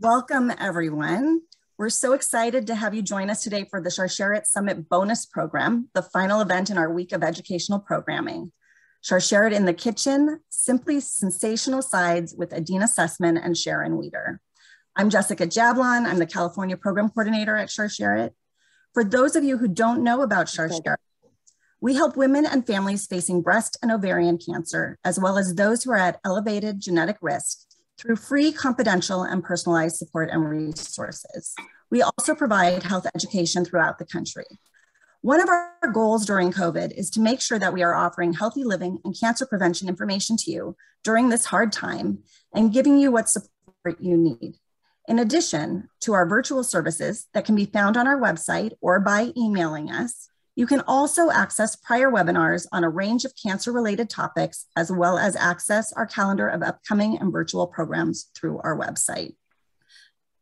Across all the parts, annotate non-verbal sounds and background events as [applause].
Welcome, everyone. We're so excited to have you join us today for the Sharsheret Summit bonus program, the final event in our week of educational programming. Sharsheret in the Kitchen, Simply Sensational Sides with Adeena Sussman and Sharon Wieder. I'm Jessica Jablon. I'm the California Program Coordinator at Sharsheret. For those of you who don't know about Sharsheret, we help women and families facing breast and ovarian cancer, as well as those who are at elevated genetic risk through free, confidential, and personalized support and resources. We also provide health education throughout the country. One of our goals during COVID is to make sure that we are offering healthy living and cancer prevention information to you during this hard time and giving you what support you need. In addition to our virtual services that can be found on our website or by emailing us, you can also access prior webinars on a range of cancer related topics, as well as access our calendar of upcoming and virtual programs through our website.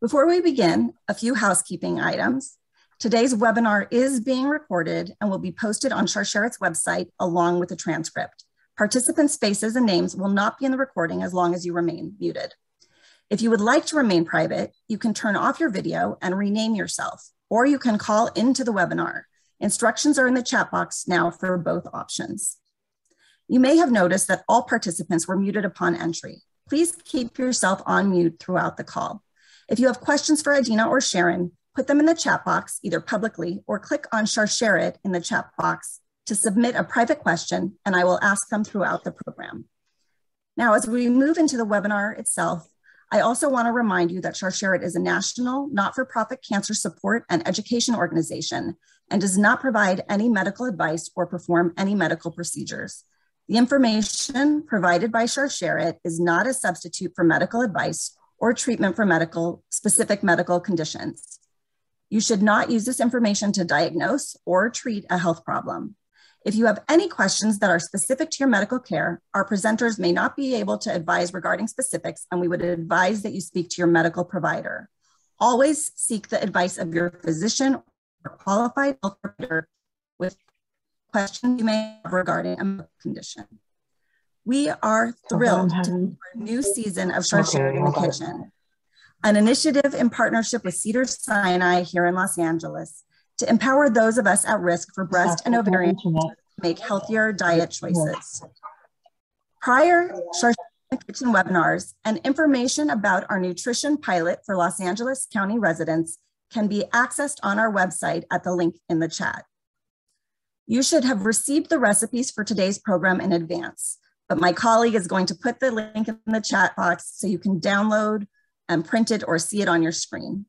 Before we begin, a few housekeeping items. Today's webinar is being recorded and will be posted on Sharsheret's website along with a transcript. Participants' faces and names will not be in the recording as long as you remain muted. If you would like to remain private, you can turn off your video and rename yourself, or you can call into the webinar. Instructions are in the chat box now for both options. You may have noticed that all participants were muted upon entry. Please keep yourself on mute throughout the call. If you have questions for Adeena or Sharon, put them in the chat box, either publicly or click on Share It in the chat box to submit a private question and I will ask them throughout the program. Now, as we move into the webinar itself, I also want to remind you that Sharsheret is a national not-for-profit cancer support and education organization and does not provide any medical advice or perform any medical procedures. The information provided by Sharsheret is not a substitute for medical advice or treatment for medical specific medical conditions. You should not use this information to diagnose or treat a health problem. If you have any questions that are specific to your medical care, our presenters may not be able to advise regarding specifics, and we would advise that you speak to your medical provider. Always seek the advice of your physician or qualified health provider with questions you may have regarding a medical condition. We are thrilled to be a new season of Sharsheret in the Kitchen, an initiative in partnership with Cedars-Sinai here in Los Angeles to empower those of us at risk for breast and ovarian cancer to make healthier diet choices. Prior the kitchen webinars and information about our nutrition pilot for Los Angeles County residents can be accessed on our website at the link in the chat. You should have received the recipes for today's program in advance, but my colleague is going to put the link in the chat box so you can download and print it or see it on your screen.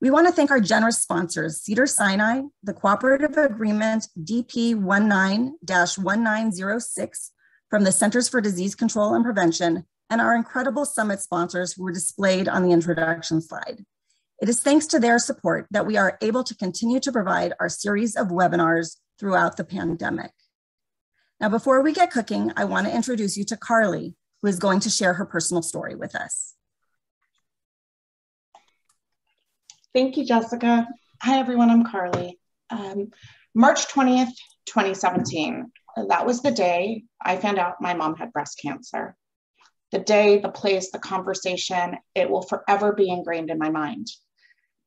We want to thank our generous sponsors, Cedar Sinai, the Cooperative Agreement DP 19-1906 from the Centers for Disease Control and Prevention, and our incredible summit sponsors who were displayed on the introduction slide. It is thanks to their support that we are able to continue to provide our series of webinars throughout the pandemic. Now, before we get cooking, I want to introduce you to Carly, who is going to share her personal story with us. Thank you, Jessica. Hi, everyone. I'm Carly. Um, March 20th, 2017. That was the day I found out my mom had breast cancer. The day, the place, the conversation, it will forever be ingrained in my mind.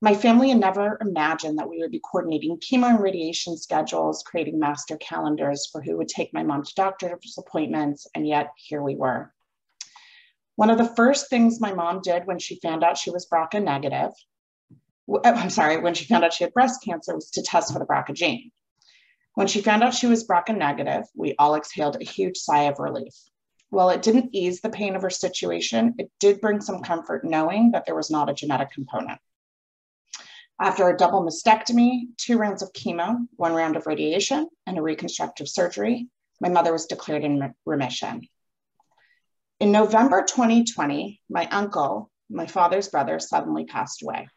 My family had never imagined that we would be coordinating chemo and radiation schedules, creating master calendars for who would take my mom to doctor's appointments, and yet here we were. One of the first things my mom did when she found out she was BRCA negative Oh, I'm sorry, when she found out she had breast cancer was to test for the BRCA gene. When she found out she was BRCA negative, we all exhaled a huge sigh of relief. While it didn't ease the pain of her situation, it did bring some comfort knowing that there was not a genetic component. After a double mastectomy, two rounds of chemo, one round of radiation, and a reconstructive surgery, my mother was declared in remission. In November 2020, my uncle, my father's brother, suddenly passed away.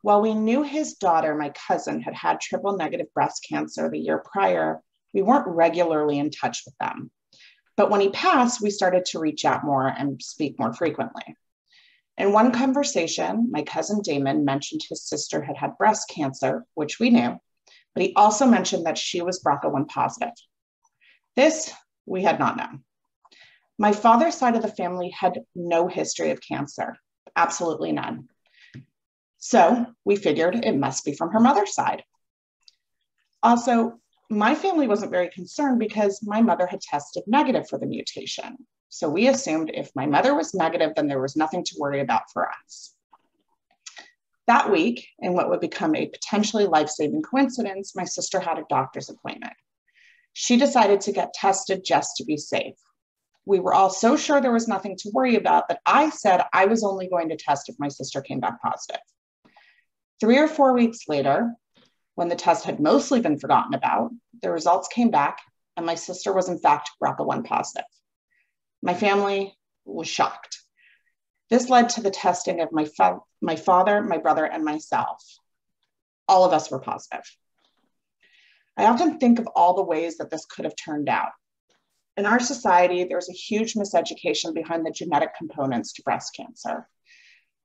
While we knew his daughter, my cousin, had had triple negative breast cancer the year prior, we weren't regularly in touch with them. But when he passed, we started to reach out more and speak more frequently. In one conversation, my cousin Damon mentioned his sister had had breast cancer, which we knew, but he also mentioned that she was BRCA1 positive. This we had not known. My father's side of the family had no history of cancer. Absolutely none. So we figured it must be from her mother's side. Also, my family wasn't very concerned because my mother had tested negative for the mutation. So we assumed if my mother was negative, then there was nothing to worry about for us. That week, in what would become a potentially life saving coincidence, my sister had a doctor's appointment. She decided to get tested just to be safe. We were all so sure there was nothing to worry about that I said I was only going to test if my sister came back positive. Three or four weeks later, when the test had mostly been forgotten about, the results came back and my sister was in fact BRCA1 positive. My family was shocked. This led to the testing of my, fa- my father, my brother, and myself. All of us were positive. I often think of all the ways that this could have turned out. In our society, there's a huge miseducation behind the genetic components to breast cancer.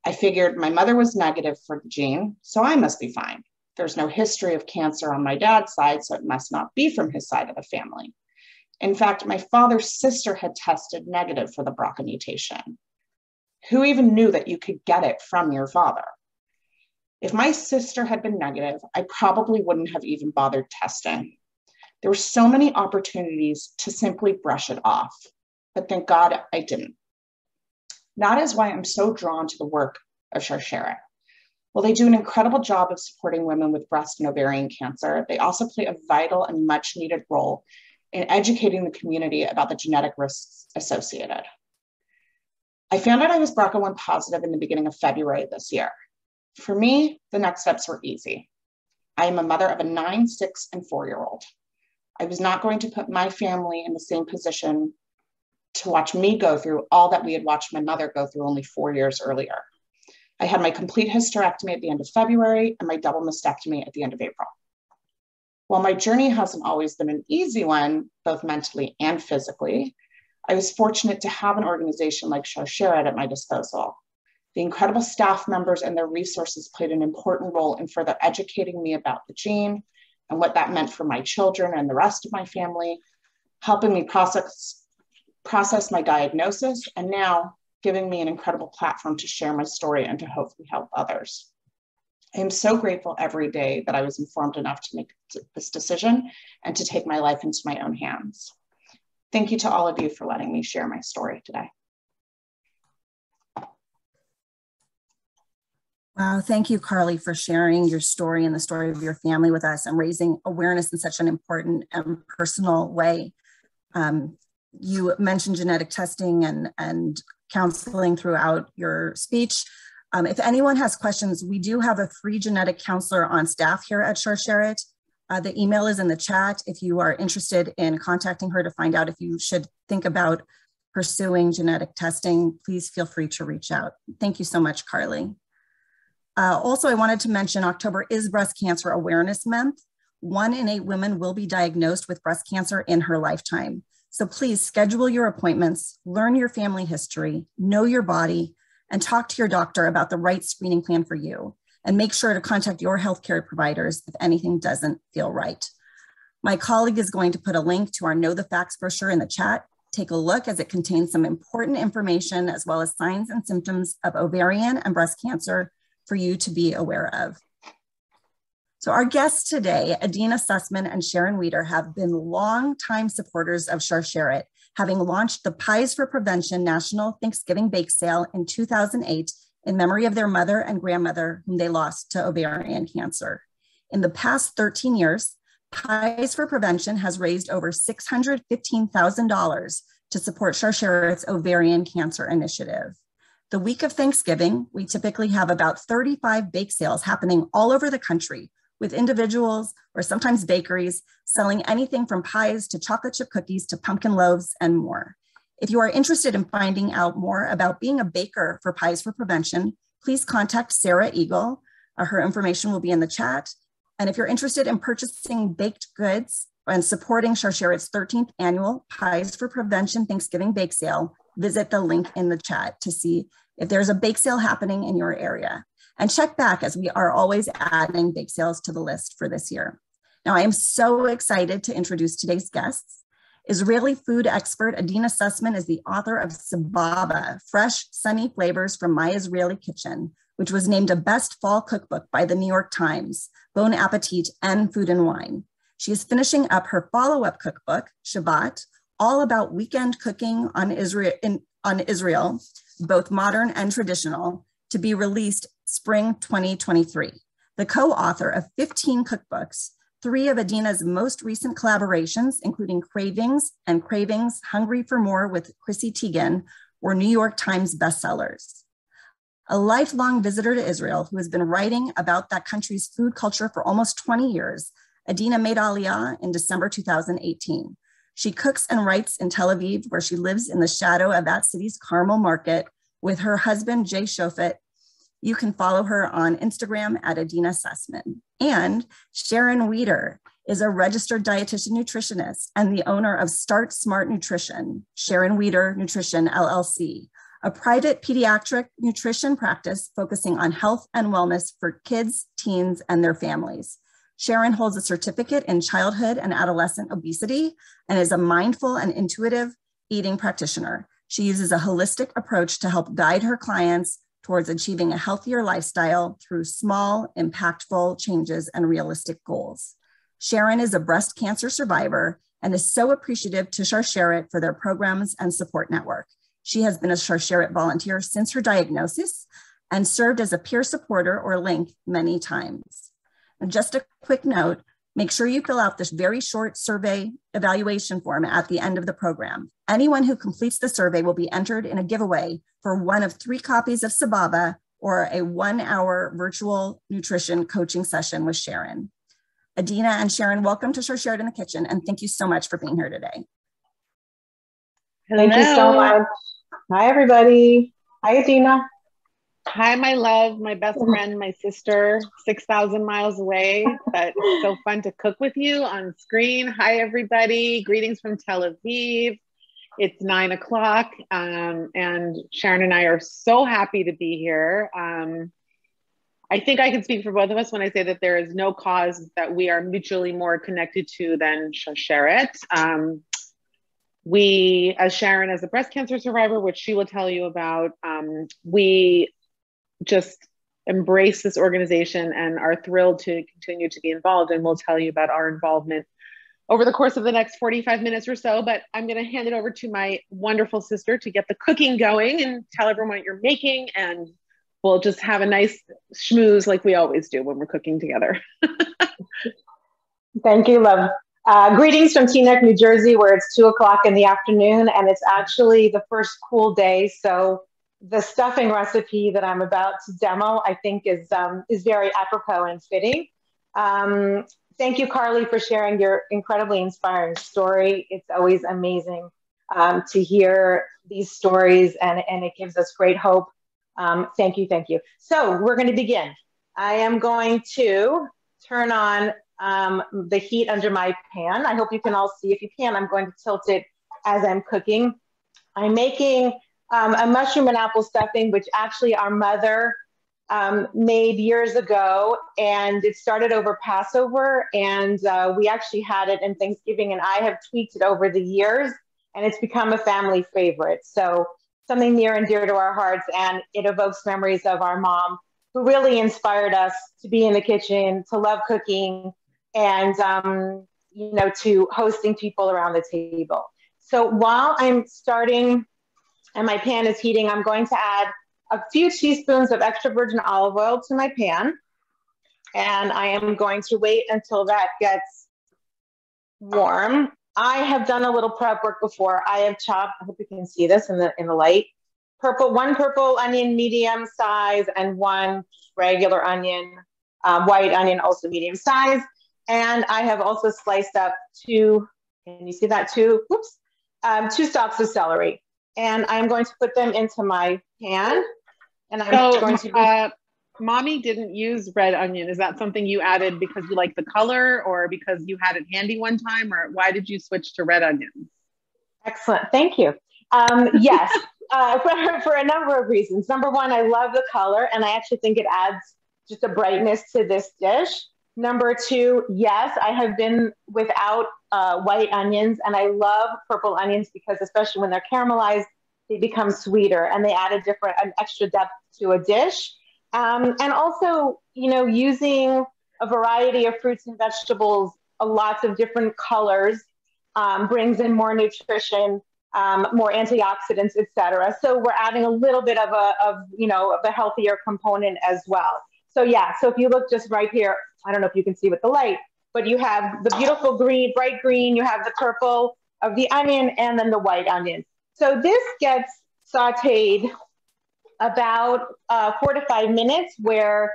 I figured my mother was negative for the gene, so I must be fine. There's no history of cancer on my dad's side, so it must not be from his side of the family. In fact, my father's sister had tested negative for the BRCA mutation. Who even knew that you could get it from your father? If my sister had been negative, I probably wouldn't have even bothered testing. There were so many opportunities to simply brush it off, but thank God I didn't. That is why I'm so drawn to the work of Sharsheret. While they do an incredible job of supporting women with breast and ovarian cancer, they also play a vital and much needed role in educating the community about the genetic risks associated. I found out I was BRCA1 positive in the beginning of February this year. For me, the next steps were easy. I am a mother of a nine, six, and four year old. I was not going to put my family in the same position to watch me go through all that we had watched my mother go through only four years earlier. I had my complete hysterectomy at the end of February and my double mastectomy at the end of April. While my journey hasn't always been an easy one, both mentally and physically, I was fortunate to have an organization like Sharsheret at my disposal. The incredible staff members and their resources played an important role in further educating me about the gene and what that meant for my children and the rest of my family, helping me process, process my diagnosis, and now giving me an incredible platform to share my story and to hopefully help others. I am so grateful every day that I was informed enough to make this decision and to take my life into my own hands. Thank you to all of you for letting me share my story today. Wow, thank you, Carly, for sharing your story and the story of your family with us and raising awareness in such an important and personal way. Um, you mentioned genetic testing and, and counseling throughout your speech. Um, if anyone has questions, we do have a free genetic counselor on staff here at Sharsheret. Uh, the email is in the chat if you are interested in contacting her to find out if you should think about pursuing genetic testing, please feel free to reach out. Thank you so much, Carly. Uh, also, I wanted to mention October is Breast Cancer Awareness Month. One in eight women will be diagnosed with breast cancer in her lifetime. So please schedule your appointments, learn your family history, know your body, and talk to your doctor about the right screening plan for you. And make sure to contact your healthcare providers if anything doesn't feel right. My colleague is going to put a link to our Know the Facts brochure in the chat. Take a look as it contains some important information as well as signs and symptoms of ovarian and breast cancer for you to be aware of. So our guests today, Adeena Sussman and Sharon Wieder, have been longtime supporters of Sharsheret, having launched the Pies for Prevention National Thanksgiving Bake Sale in 2008 in memory of their mother and grandmother whom they lost to ovarian cancer. In the past 13 years, Pies for Prevention has raised over $615,000 to support Sharsheret's ovarian cancer initiative. The week of Thanksgiving, we typically have about 35 bake sales happening all over the country with individuals or sometimes bakeries selling anything from pies to chocolate chip cookies to pumpkin loaves and more. If you are interested in finding out more about being a baker for Pies for Prevention, please contact Sarah Eagle. Uh, her information will be in the chat. And if you're interested in purchasing baked goods and supporting Sharsheret's 13th annual Pies for Prevention Thanksgiving Bake Sale, visit the link in the chat to see if there's a bake sale happening in your area. And check back as we are always adding bake sales to the list for this year. Now, I am so excited to introduce today's guests. Israeli food expert Adeena Sussman is the author of Sababa, Fresh, Sunny Flavors from My Israeli Kitchen, which was named a best fall cookbook by the New York Times, Bon Appetit, and Food and Wine. She is finishing up her follow-up cookbook, Shabbat, all about weekend cooking on Israel, in, on Israel, both modern and traditional, to be released spring 2023. The co-author of 15 cookbooks, three of Adeena's most recent collaborations, including Cravings and Cravings Hungry for More with Chrissy Teigen, were New York Times bestsellers. A lifelong visitor to Israel who has been writing about that country's food culture for almost 20 years, Adeena made Aliyah in December 2018. She cooks and writes in Tel Aviv, where she lives in the shadow of that city's Carmel market with her husband, Jay Shofet. You can follow her on Instagram at Adeena Sussman. And Sharon Wieder is a registered dietitian nutritionist and the owner of Start Smart Nutrition, Sharon Wieder Nutrition LLC, a private pediatric nutrition practice focusing on health and wellness for kids, teens, and their families. Sharon holds a certificate in childhood and adolescent obesity and is a mindful and intuitive eating practitioner. She uses a holistic approach to help guide her clients towards achieving a healthier lifestyle through small, impactful changes and realistic goals. Sharon is a breast cancer survivor and is so appreciative to Sharsheret for their programs and support network. She has been a Sharsheret volunteer since her diagnosis and served as a peer supporter or link many times. And just a quick note, make sure you fill out this very short survey evaluation form at the end of the program. Anyone who completes the survey will be entered in a giveaway for one of three copies of Sababa or a one hour virtual nutrition coaching session with Sharon. Adeena and Sharon, welcome to Sharsheret in the Kitchen, and thank you so much for being here today. Hello. Thank you so much. Hi, everybody. Hi, Adeena. Hi, my love, my best friend, my sister, 6,000 miles away, but so [laughs] fun to cook with you on screen. Hi, everybody. Greetings from Tel Aviv. It's nine o'clock, um, and Sharon and I are so happy to be here. Um, I think I can speak for both of us when I say that there is no cause that we are mutually more connected to than Sharsheret. Um, we, as Sharon, as a breast cancer survivor, which she will tell you about, um, we just embrace this organization and are thrilled to continue to be involved. And we'll tell you about our involvement over the course of the next 45 minutes or so. But I'm going to hand it over to my wonderful sister to get the cooking going and tell everyone what you're making. And we'll just have a nice schmooze like we always do when we're cooking together. [laughs] Thank you, love. Uh, greetings from Teaneck, New Jersey, where it's two o'clock in the afternoon and it's actually the first cool day. So the stuffing recipe that I'm about to demo, I think is, um, is very apropos and fitting. Um, thank you, Carly, for sharing your incredibly inspiring story. It's always amazing um, to hear these stories and, and it gives us great hope. Um, thank you, thank you. So we're gonna begin. I am going to turn on um, the heat under my pan. I hope you can all see. If you can, I'm going to tilt it as I'm cooking. I'm making um, a mushroom and apple stuffing, which actually our mother um, made years ago. And it started over Passover. And uh, we actually had it in Thanksgiving. And I have tweaked it over the years. And it's become a family favorite. So something near and dear to our hearts. And it evokes memories of our mom, who really inspired us to be in the kitchen, to love cooking, and um, you know, to hosting people around the table. So while I'm starting and my pan is heating, I'm going to add a few teaspoons of extra virgin olive oil to my pan. And I am going to wait until that gets warm. I have done a little prep work before. I have chopped, I hope you can see this in the, in the light, purple, one purple onion, medium size, and one regular onion, um, white onion, also medium size. And I have also sliced up two, can you see that too? Oops, um, two stalks of celery and I'm going to put them into my pan. And I'm so, going to. Be- uh, mommy didn't use red onion. Is that something you added because you like the color, or because you had it handy one time, or why did you switch to red onions? Excellent, thank you. Um, yes, [laughs] uh, [laughs] for, for a number of reasons. Number one, I love the color, and I actually think it adds just a brightness to this dish. Number two, yes, I have been without uh, white onions, and I love purple onions because, especially when they're caramelized, they become sweeter and they add a different, an extra depth to a dish. Um, and also, you know, using a variety of fruits and vegetables, uh, lots of different colors, um, brings in more nutrition, um, more antioxidants, etc. So we're adding a little bit of a, of you know, of a healthier component as well. So yeah, so if you look just right here, I don't know if you can see with the light, but you have the beautiful green, bright green, you have the purple of the onion and then the white onion. So this gets sauteed about uh, four to five minutes where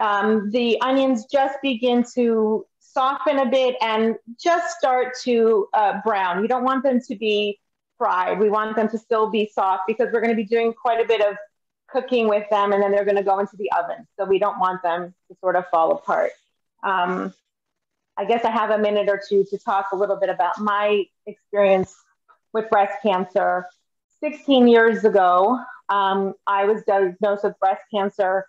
um, the onions just begin to soften a bit and just start to uh, brown. You don't want them to be fried. We want them to still be soft because we're going to be doing quite a bit of cooking with them and then they're going to go into the oven. So we don't want them to sort of fall apart. Um, I guess I have a minute or two to talk a little bit about my experience with breast cancer. 16 years ago, um, I was diagnosed with breast cancer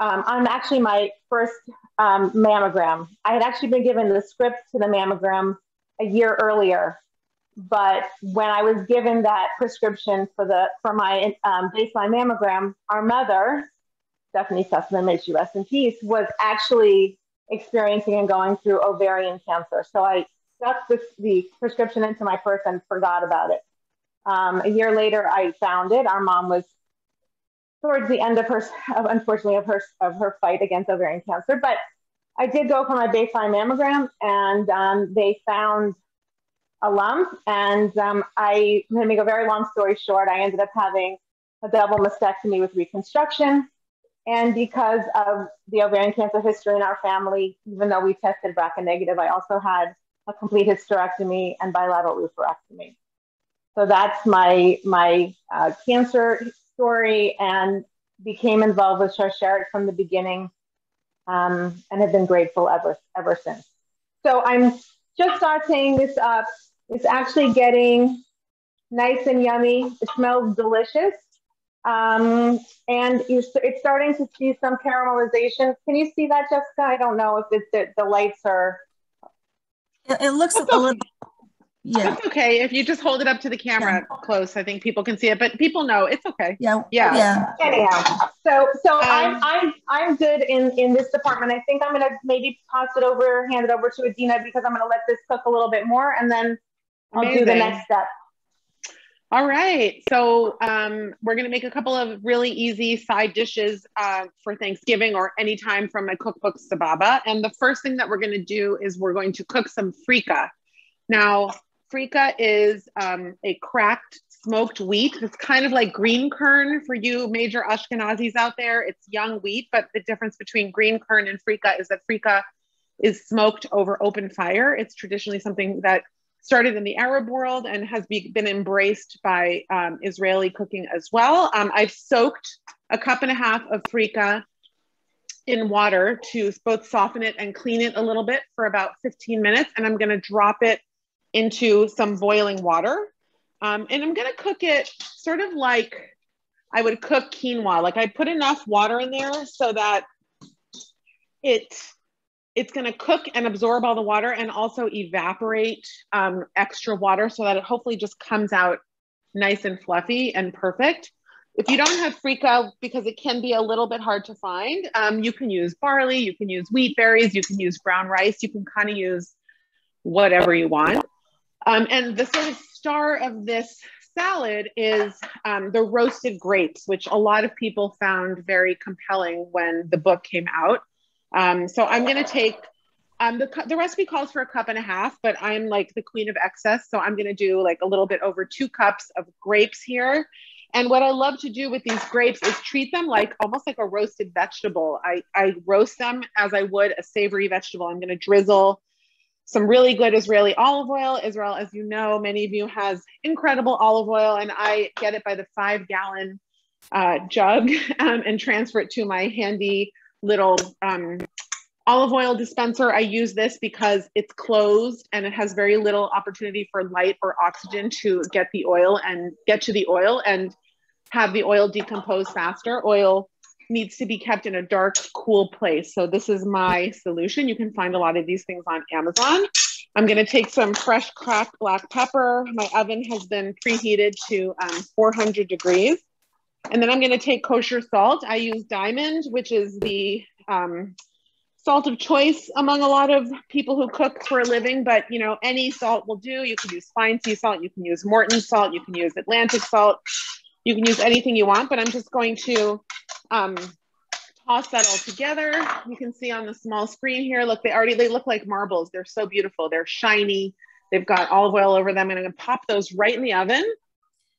um, on actually my first um, mammogram. I had actually been given the script to the mammogram a year earlier, but when I was given that prescription for the for my um, baseline mammogram, our mother, Stephanie Sussman, may she rest in peace, was actually experiencing and going through ovarian cancer. So I stuck this, the prescription into my purse and forgot about it. Um, a year later, I found it. Our mom was towards the end of her, of, unfortunately, of her of her fight against ovarian cancer. But I did go for my baseline mammogram, and um, they found a lump. And um, I, I'm going to make a very long story short. I ended up having a double mastectomy with reconstruction. And because of the ovarian cancer history in our family, even though we tested BRCA negative, I also had a complete hysterectomy and bilateral oophorectomy. So that's my my uh, cancer story, and became involved with Sharsheret from the beginning, um, and have been grateful ever ever since. So I'm just starting this up. It's actually getting nice and yummy. It smells delicious. Um, and it's starting to see some caramelization. Can you see that, Jessica? I don't know if it's the, the lights are. It, it looks That's a little. Yeah. It's okay. If you just hold it up to the camera yeah. close, I think people can see it, but people know it's okay. Yeah. Yeah. Yeah. Anyhow. So so um, I'm I'm I'm good in in this department. I think I'm gonna maybe pass it over, hand it over to Adeena because I'm gonna let this cook a little bit more and then I'll do the next step. All right. So um, we're going to make a couple of really easy side dishes uh, for Thanksgiving or anytime from my cookbook, Sababa. And the first thing that we're going to do is we're going to cook some freekeh. Now, freekeh is um, a cracked smoked wheat. It's kind of like green kern for you major Ashkenazis out there. It's young wheat, but the difference between green kern and freekeh is that freekeh is smoked over open fire. It's traditionally something that started in the Arab world and has be, been embraced by um, Israeli cooking as well. Um, I've soaked a cup and a half of freekeh in water to both soften it and clean it a little bit for about 15 minutes. And I'm going to drop it into some boiling water. Um, and I'm going to cook it sort of like I would cook quinoa. Like I put enough water in there so that it it's going to cook and absorb all the water and also evaporate um, extra water so that it hopefully just comes out nice and fluffy and perfect. If you don't have freekeh, because it can be a little bit hard to find, um, you can use barley, you can use wheat berries, you can use brown rice, you can kind of use whatever you want. Um, and the sort of star of this salad is um, the roasted grapes, which a lot of people found very compelling when the book came out. Um, so I'm going to take, um, the, the recipe calls for a cup and a half, but I'm like the queen of excess. So I'm going to do like a little bit over two cups of grapes here. And what I love to do with these grapes is treat them like almost like a roasted vegetable. I, I roast them as I would a savory vegetable. I'm going to drizzle some really good Israeli olive oil. Israel, as you know, many of you has incredible olive oil, and I get it by the five gallon uh, jug [laughs] um, and transfer it to my handy little um, olive oil dispenser. I use this because it's closed and it has very little opportunity for light or oxygen to get the oil and get to the oil and have the oil decompose faster. Oil needs to be kept in a dark, cool place. So this is my solution. You can find a lot of these things on Amazon. I'm gonna take some fresh cracked black pepper. My oven has been preheated to um, 400 degrees. And then I'm gonna take kosher salt. I use diamond, which is the um, salt of choice among a lot of people who cook for a living, but you know, any salt will do. You can use fine sea salt, you can use Morton salt, you can use Atlantic salt, you can use anything you want, but I'm just going to um, toss that all together. You can see on the small screen here, look, they already, they look like marbles. They're so beautiful. They're shiny. They've got olive oil over them and I'm gonna pop those right in the oven.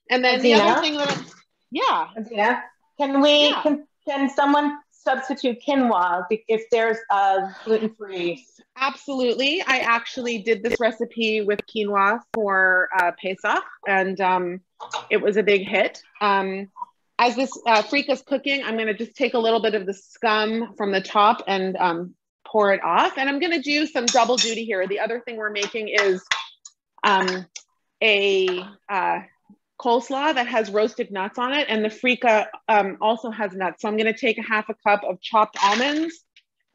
And then Adeena? the other thing that, yeah. Adeena, can we, yeah. can, can someone substitute quinoa if there's a gluten-free? Absolutely. I actually did this recipe with quinoa for uh, Pesach, and um, it was a big hit. Um, as this uh, is cooking, I'm going to just take a little bit of the scum from the top and um, pour it off. And I'm going to do some double duty here. The other thing we're making is um, a uh, coleslaw that has roasted nuts on it. And the freekeh um, also has nuts. So I'm gonna take a half a cup of chopped almonds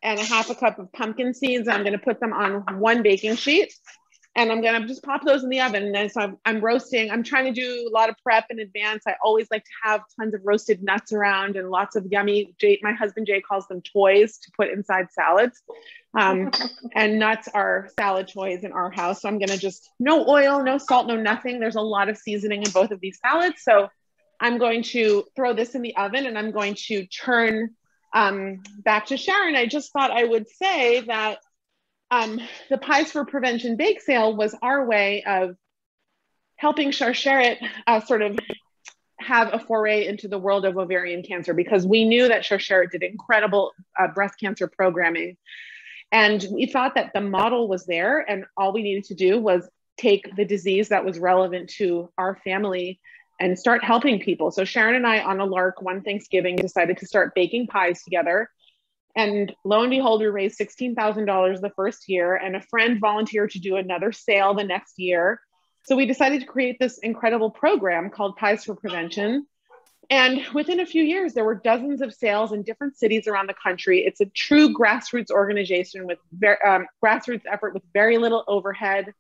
and a half a cup of pumpkin seeds. I'm gonna put them on one baking sheet and I'm gonna just pop those in the oven. And then so I'm, I'm, roasting. I'm trying to do a lot of prep in advance. I always like to have tons of roasted nuts around and lots of yummy. Jay, my husband Jay calls them toys to put inside salads. Um, and nuts are salad toys in our house. So I'm gonna just no oil, no salt, no nothing. There's a lot of seasoning in both of these salads. So I'm going to throw this in the oven and I'm going to turn um, back to Sharon. I just thought I would say that um, the Pies for Prevention bake sale was our way of helping Sharsheret uh, sort of have a foray into the world of ovarian cancer because we knew that Sharsheret did incredible uh, breast cancer programming. And we thought that the model was there, and all we needed to do was take the disease that was relevant to our family and start helping people. So Sharon and I, on a lark one Thanksgiving, decided to start baking pies together and lo and behold, we raised $16,000 the first year, and a friend volunteered to do another sale the next year. So we decided to create this incredible program called Pies for Prevention. And within a few years, there were dozens of sales in different cities around the country. It's a true grassroots organization with ver- um, grassroots effort with very little overhead.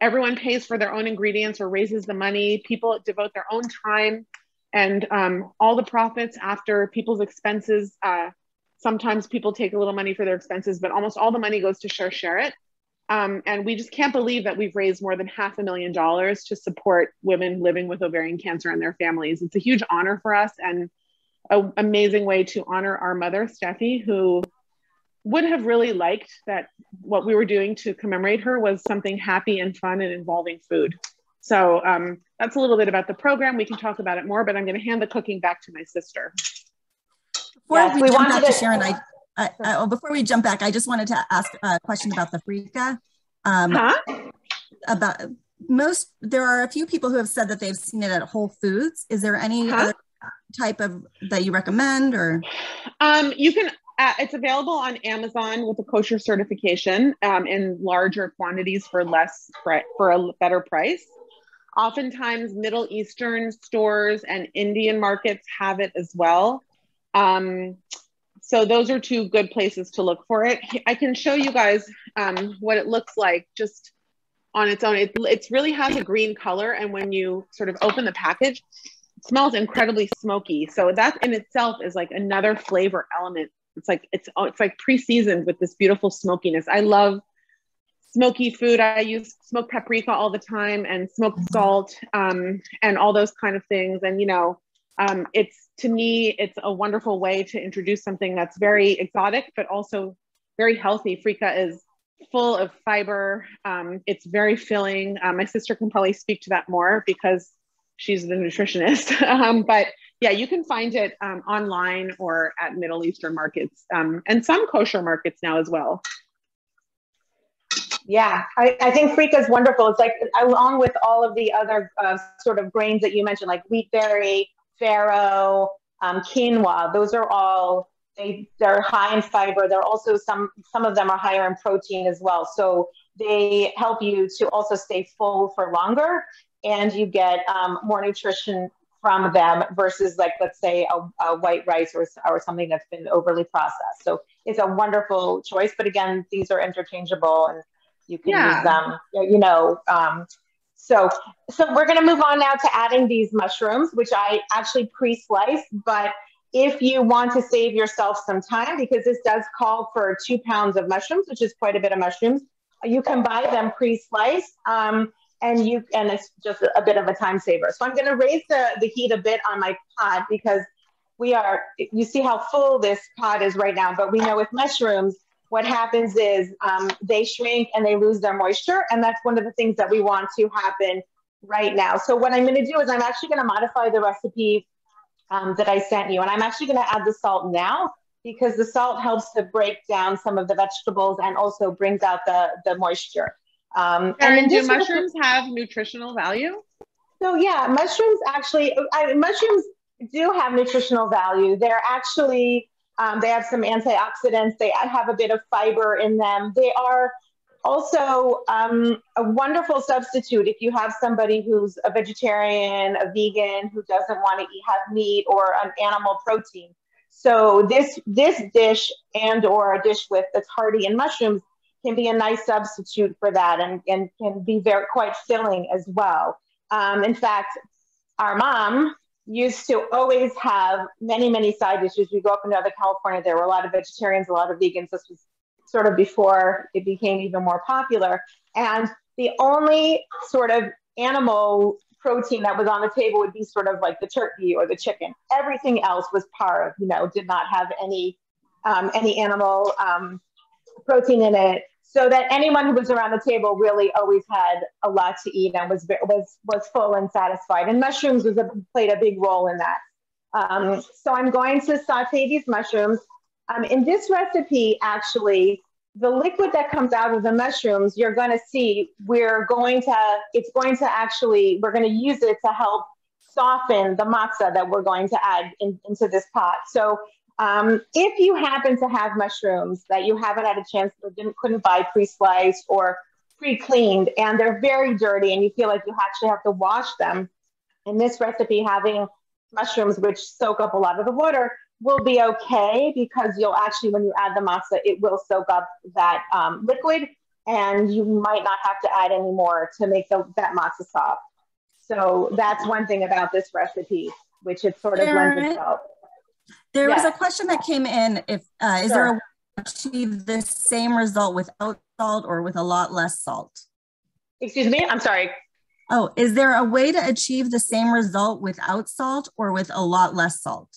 Everyone pays for their own ingredients or raises the money. People devote their own time, and um, all the profits after people's expenses uh, Sometimes people take a little money for their expenses, but almost all the money goes to Sharsheret. Um, and we just can't believe that we've raised more than half a million dollars to support women living with ovarian cancer and their families. It's a huge honor for us and an amazing way to honor our mother, Steffi, who would have really liked that what we were doing to commemorate her was something happy and fun and involving food. So um, that's a little bit about the program. We can talk about it more, but I'm going to hand the cooking back to my sister. Before yes, we, we jump back to, share an I, I, I, oh, before we jump back, I just wanted to ask a question about the Freekeh. Um, huh? About most, there are a few people who have said that they've seen it at Whole Foods. Is there any huh? other type of that you recommend, or? Um, you can. Uh, it's available on Amazon with a kosher certification um, in larger quantities for less for a better price. Oftentimes, Middle Eastern stores and Indian markets have it as well. Um, so those are two good places to look for it. I can show you guys um, what it looks like just on its own. It it's really has a green color. And when you sort of open the package, it smells incredibly smoky. So that in itself is like another flavor element. It's like, it's, it's like pre-seasoned with this beautiful smokiness. I love smoky food. I use smoked paprika all the time and smoked salt um, and all those kind of things. And, you know, um, it's to me, it's a wonderful way to introduce something that's very exotic, but also very healthy. Freekeh is full of fiber. Um, it's very filling. Um, my sister can probably speak to that more because she's the nutritionist. [laughs] um, but yeah, you can find it um, online or at Middle Eastern markets um, and some kosher markets now as well. Yeah, I, I think Freekeh is wonderful. It's like along with all of the other uh, sort of grains that you mentioned, like wheat berry, farro, um, quinoa. Those are all they they're high in fiber. They're also some some of them are higher in protein as well. So they help you to also stay full for longer, and you get um, more nutrition from them versus like let's say a, a, white rice or, or something that's been overly processed so it's a wonderful choice but again these are interchangeable and you can yeah. use them you know um, so so we're going to move on now to adding these mushrooms which i actually pre-slice but if you want to save yourself some time because this does call for two pounds of mushrooms which is quite a bit of mushrooms you can buy them pre-sliced um, and you and it's just a bit of a time saver. So I'm going to raise the, the heat a bit on my pot because we are, you see how full this pot is right now, but we know with mushrooms, what happens is um, they shrink and they lose their moisture. And that's one of the things that we want to happen right now. So what I'm going to do is I'm actually going to modify the recipe um, that I sent you. And I'm actually going to add the salt now because the salt helps to break down some of the vegetables and also brings out the, the moisture. Um, and do mushrooms have nutritional value? So yeah, mushrooms actually, I, mushrooms do have nutritional value. They're actually, um, they have some antioxidants. They have a bit of fiber in them. They are also um, a wonderful substitute if you have somebody who's a vegetarian, a vegan, who doesn't want to eat have meat or an animal protein. So this this dish and or a dish with that's hearty and mushrooms can be a nice substitute for that and, and can be very quite filling as well. Um, in fact, our mom used to always have many, many side dishes. We go up in Northern California. There were a lot of vegetarians, a lot of vegans. This was sort of before it became even more popular. And the only sort of animal protein that was on the table would be sort of like the turkey or the chicken. Everything else was par, of, you know, did not have any um, any animal um, protein in it so that anyone who was around the table really always had a lot to eat and was was was full and satisfied. And mushrooms was a, played a big role in that. Um, so I'm going to saute these mushrooms. Um, in this recipe, actually, the liquid that comes out of the mushrooms, you're going to see we're going to it's going to actually we're going to use it to help soften the matzah that we're going to add in, into this pot. So um, if you happen to have mushrooms that you haven't had a chance or didn't couldn't buy pre-sliced or pre-cleaned and they're very dirty and you feel like you actually have to wash them, in this recipe having mushrooms which soak up a lot of the water will be okay because you'll actually when you add the matzah, it will soak up that um, liquid and you might not have to add any more to make the, that matzah soft. So that's one thing about this recipe, which it sort of lends itself. There was a question that came in. If uh, is sure. there a way to achieve the same result without salt or with a lot less salt? Excuse me. I'm sorry. Oh, is there a way to achieve the same result without salt or with a lot less salt?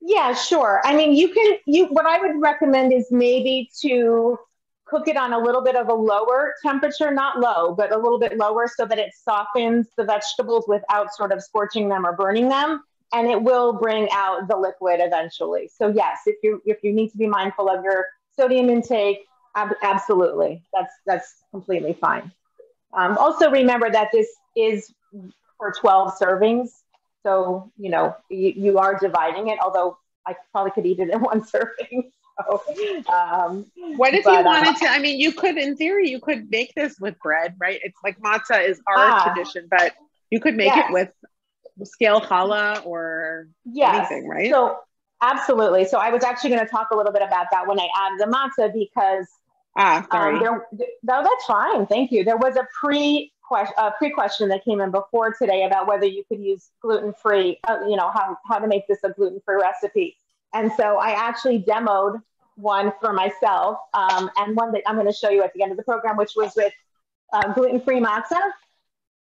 Yeah, sure. I mean, you can. You what I would recommend is maybe to cook it on a little bit of a lower temperature, not low, but a little bit lower so that it softens the vegetables without sort of scorching them or burning them and it will bring out the liquid eventually. So yes, if you if you need to be mindful of your sodium intake, ab- absolutely, that's that's completely fine. Um, also remember that this is for 12 servings, so you know you, you are dividing it. Although I probably could eat it in [laughs] one serving. So, um, what if but, you wanted uh, to? I mean, you could, in theory, you could make this with bread, right? It's like matzah is our ah, tradition, but you could make yes. it with scale challah or yes. anything, right? So absolutely. So I was actually going to talk a little bit about that when I added the matzah because ah, sorry. Um, there, no, that's fine. Thank you. There was a pre question, a pre question that came in before today about whether you could use gluten free. Uh, you know how how to make this a gluten free recipe. And so I actually demoed one for myself um, and one that I'm going to show you at the end of the program, which was with uh, gluten free matzah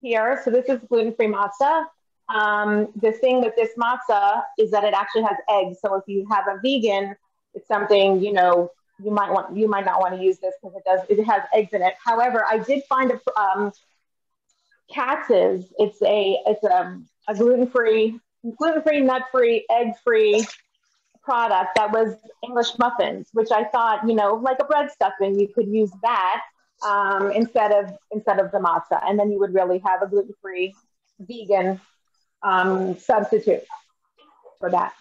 here. So this is gluten free matzah. Um, the thing with this matzah is that it actually has eggs. So if you have a vegan, it's something you know you might want you might not want to use this because it does it has eggs in it. However, I did find a um, Katz's. It's a it's a, a gluten free gluten free nut free egg free product that was English muffins, which I thought you know like a bread stuffing you could use that um, instead of instead of the matzah, and then you would really have a gluten free vegan um, substitute for that.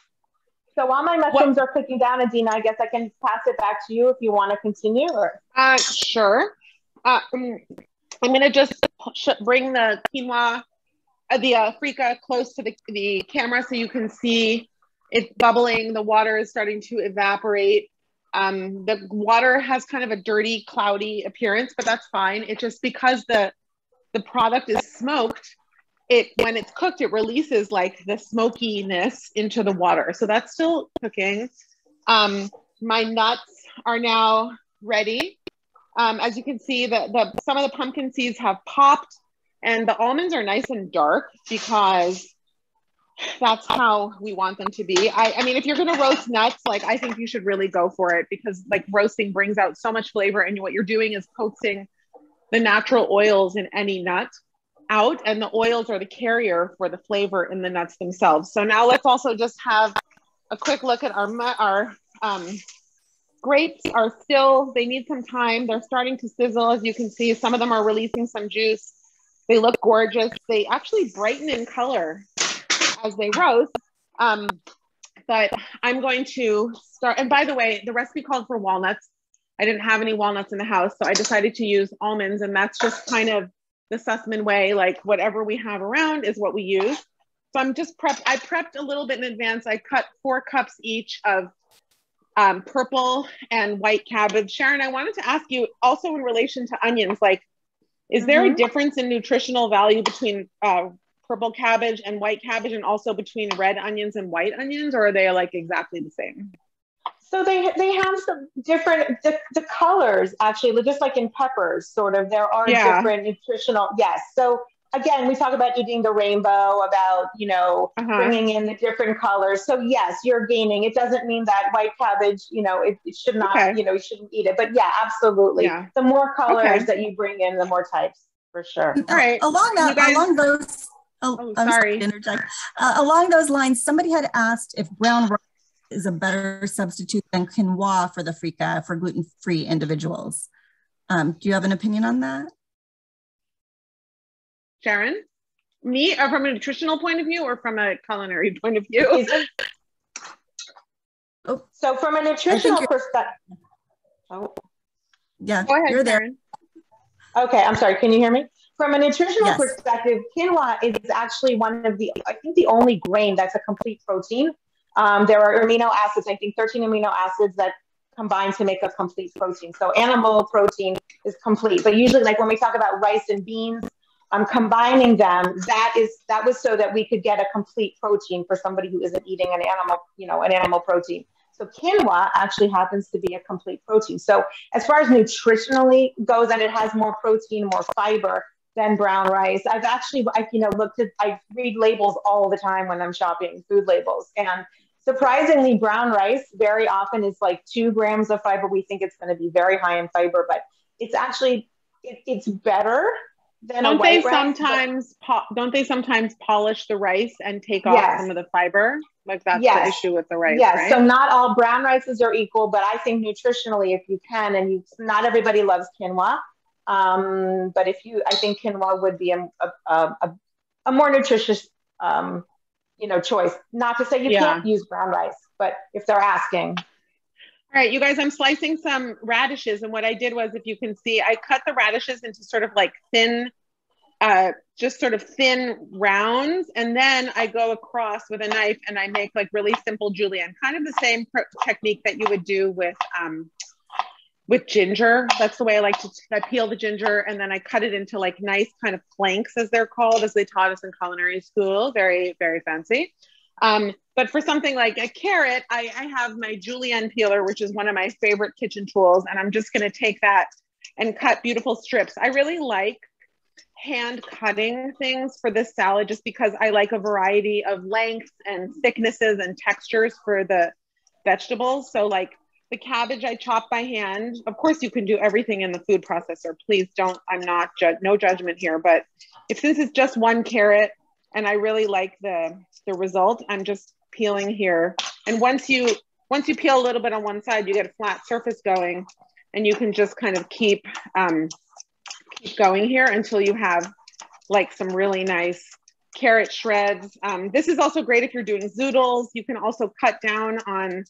So while my mushrooms what? are cooking down, Adeena, I guess I can pass it back to you if you want to continue. Or uh, sure. Uh, I'm gonna just bring the quinoa uh, the uh, Freekeh close to the, the camera so you can see it's bubbling. The water is starting to evaporate. Um, the water has kind of a dirty, cloudy appearance, but that's fine. It just because the the product is smoked, it when it's cooked, it releases like the smokiness into the water. So that's still cooking. Um, my nuts are now ready. Um, as you can see, the, the some of the pumpkin seeds have popped and the almonds are nice and dark because that's how we want them to be. I, I mean, if you're gonna roast nuts, like I think you should really go for it because like roasting brings out so much flavor and what you're doing is coaxing the natural oils in any nut out and the oils are the carrier for the flavor in the nuts themselves. So now let's also just have a quick look at our, our um, grapes are still, they need some time. They're starting to sizzle as you can see. Some of them are releasing some juice. They look gorgeous. They actually brighten in color as they roast. Um, but I'm going to start, and by the way, the recipe called for walnuts. I didn't have any walnuts in the house, so I decided to use almonds, and that's just kind of the Sussman way, like whatever we have around is what we use. So I'm just prepped, I prepped a little bit in advance. I cut four cups each of um, purple and white cabbage. Sharon, I wanted to ask you also in relation to onions, like, is mm-hmm. there a mm-hmm. difference in nutritional value between uh, purple cabbage and white cabbage and also between red onions and white onions, or are they like exactly the same? So they they have some different the, the colors actually, just like in peppers, sort of. There are yeah. different nutritional yes. So again, we talk about eating the rainbow, about you know uh-huh. bringing in the different colors. So yes, you're gaining. It doesn't mean that white cabbage, you know, it, it should not, okay. you know, you shouldn't eat it. But yeah, absolutely. Yeah. The more colors okay. that you bring in, the more types for sure. All right. Along that, guys- along those. Oh, oh sorry. sorry uh, along those lines, somebody had asked if brown rice is a better substitute than quinoa for the freekeh for gluten-free individuals. Um, do you have an opinion on that? Sharon? Me, uh, from a nutritional point of view or from a culinary [laughs] point of view? oh. So from a nutritional perspective. Oh. Yeah, Go ahead, you're there. Okay, I'm sorry. Can you hear me? From a nutritional yes. perspective, quinoa is actually one of the, I think, the only grain that's a complete protein. Um, there are amino acids, I think 13 amino acids that combine to make a complete protein. So animal protein is complete. But usually, like when we talk about rice and beans, um, combining them, that is that was so that we could get a complete protein for somebody who isn't eating an animal, you know, an animal protein. So quinoa actually happens to be a complete protein. So as far as nutritionally goes, and it has more protein, more fiber than brown rice. I've actually, I, you know, looked at, I read labels all the time when I'm shopping, food labels, and surprisingly, brown rice very often is like two grams of fiber. We think it's going to be very high in fiber, but it's actually it, it's better than don't they sometimes po- don't they sometimes polish the rice and take off yes. some of the fiber like that's yes. the issue with the rice yes right? so not all brown rices are equal but i think nutritionally if you can and you not everybody loves quinoa um, but if you i think quinoa would be a, a, a, a more nutritious um, you know choice not to say you yeah. can't use brown rice but if they're asking all right, you guys, I'm slicing some radishes. And what I did was, if you can see, I cut the radishes into sort of like thin, uh, just sort of thin rounds. And then I go across with a knife and I make like really simple julienne, kind of the same technique that you would do with, um, with ginger. That's the way I like to, I peel the ginger and then I cut it into like nice kind of planks as they're called, as they taught us in culinary school. Very, very fancy. Um, but for something like a carrot, I, I have my julienne peeler, which is one of my favorite kitchen tools. And I'm just going to take that and cut beautiful strips. I really like hand cutting things for this salad just because I like a variety of lengths and thicknesses and textures for the vegetables. So like the cabbage I chop by hand. Of course, you can do everything in the food processor. Please don't, I'm not, ju- no judgment here. But if this is just one carrot and I really like the, the result, I'm just peeling here. And once you once you peel a little bit on one side, you get a flat surface going and you can just kind of keep um, keep going here until you have like some really nice carrot shreds. Um, this is also great if you're doing zoodles. You can also cut down on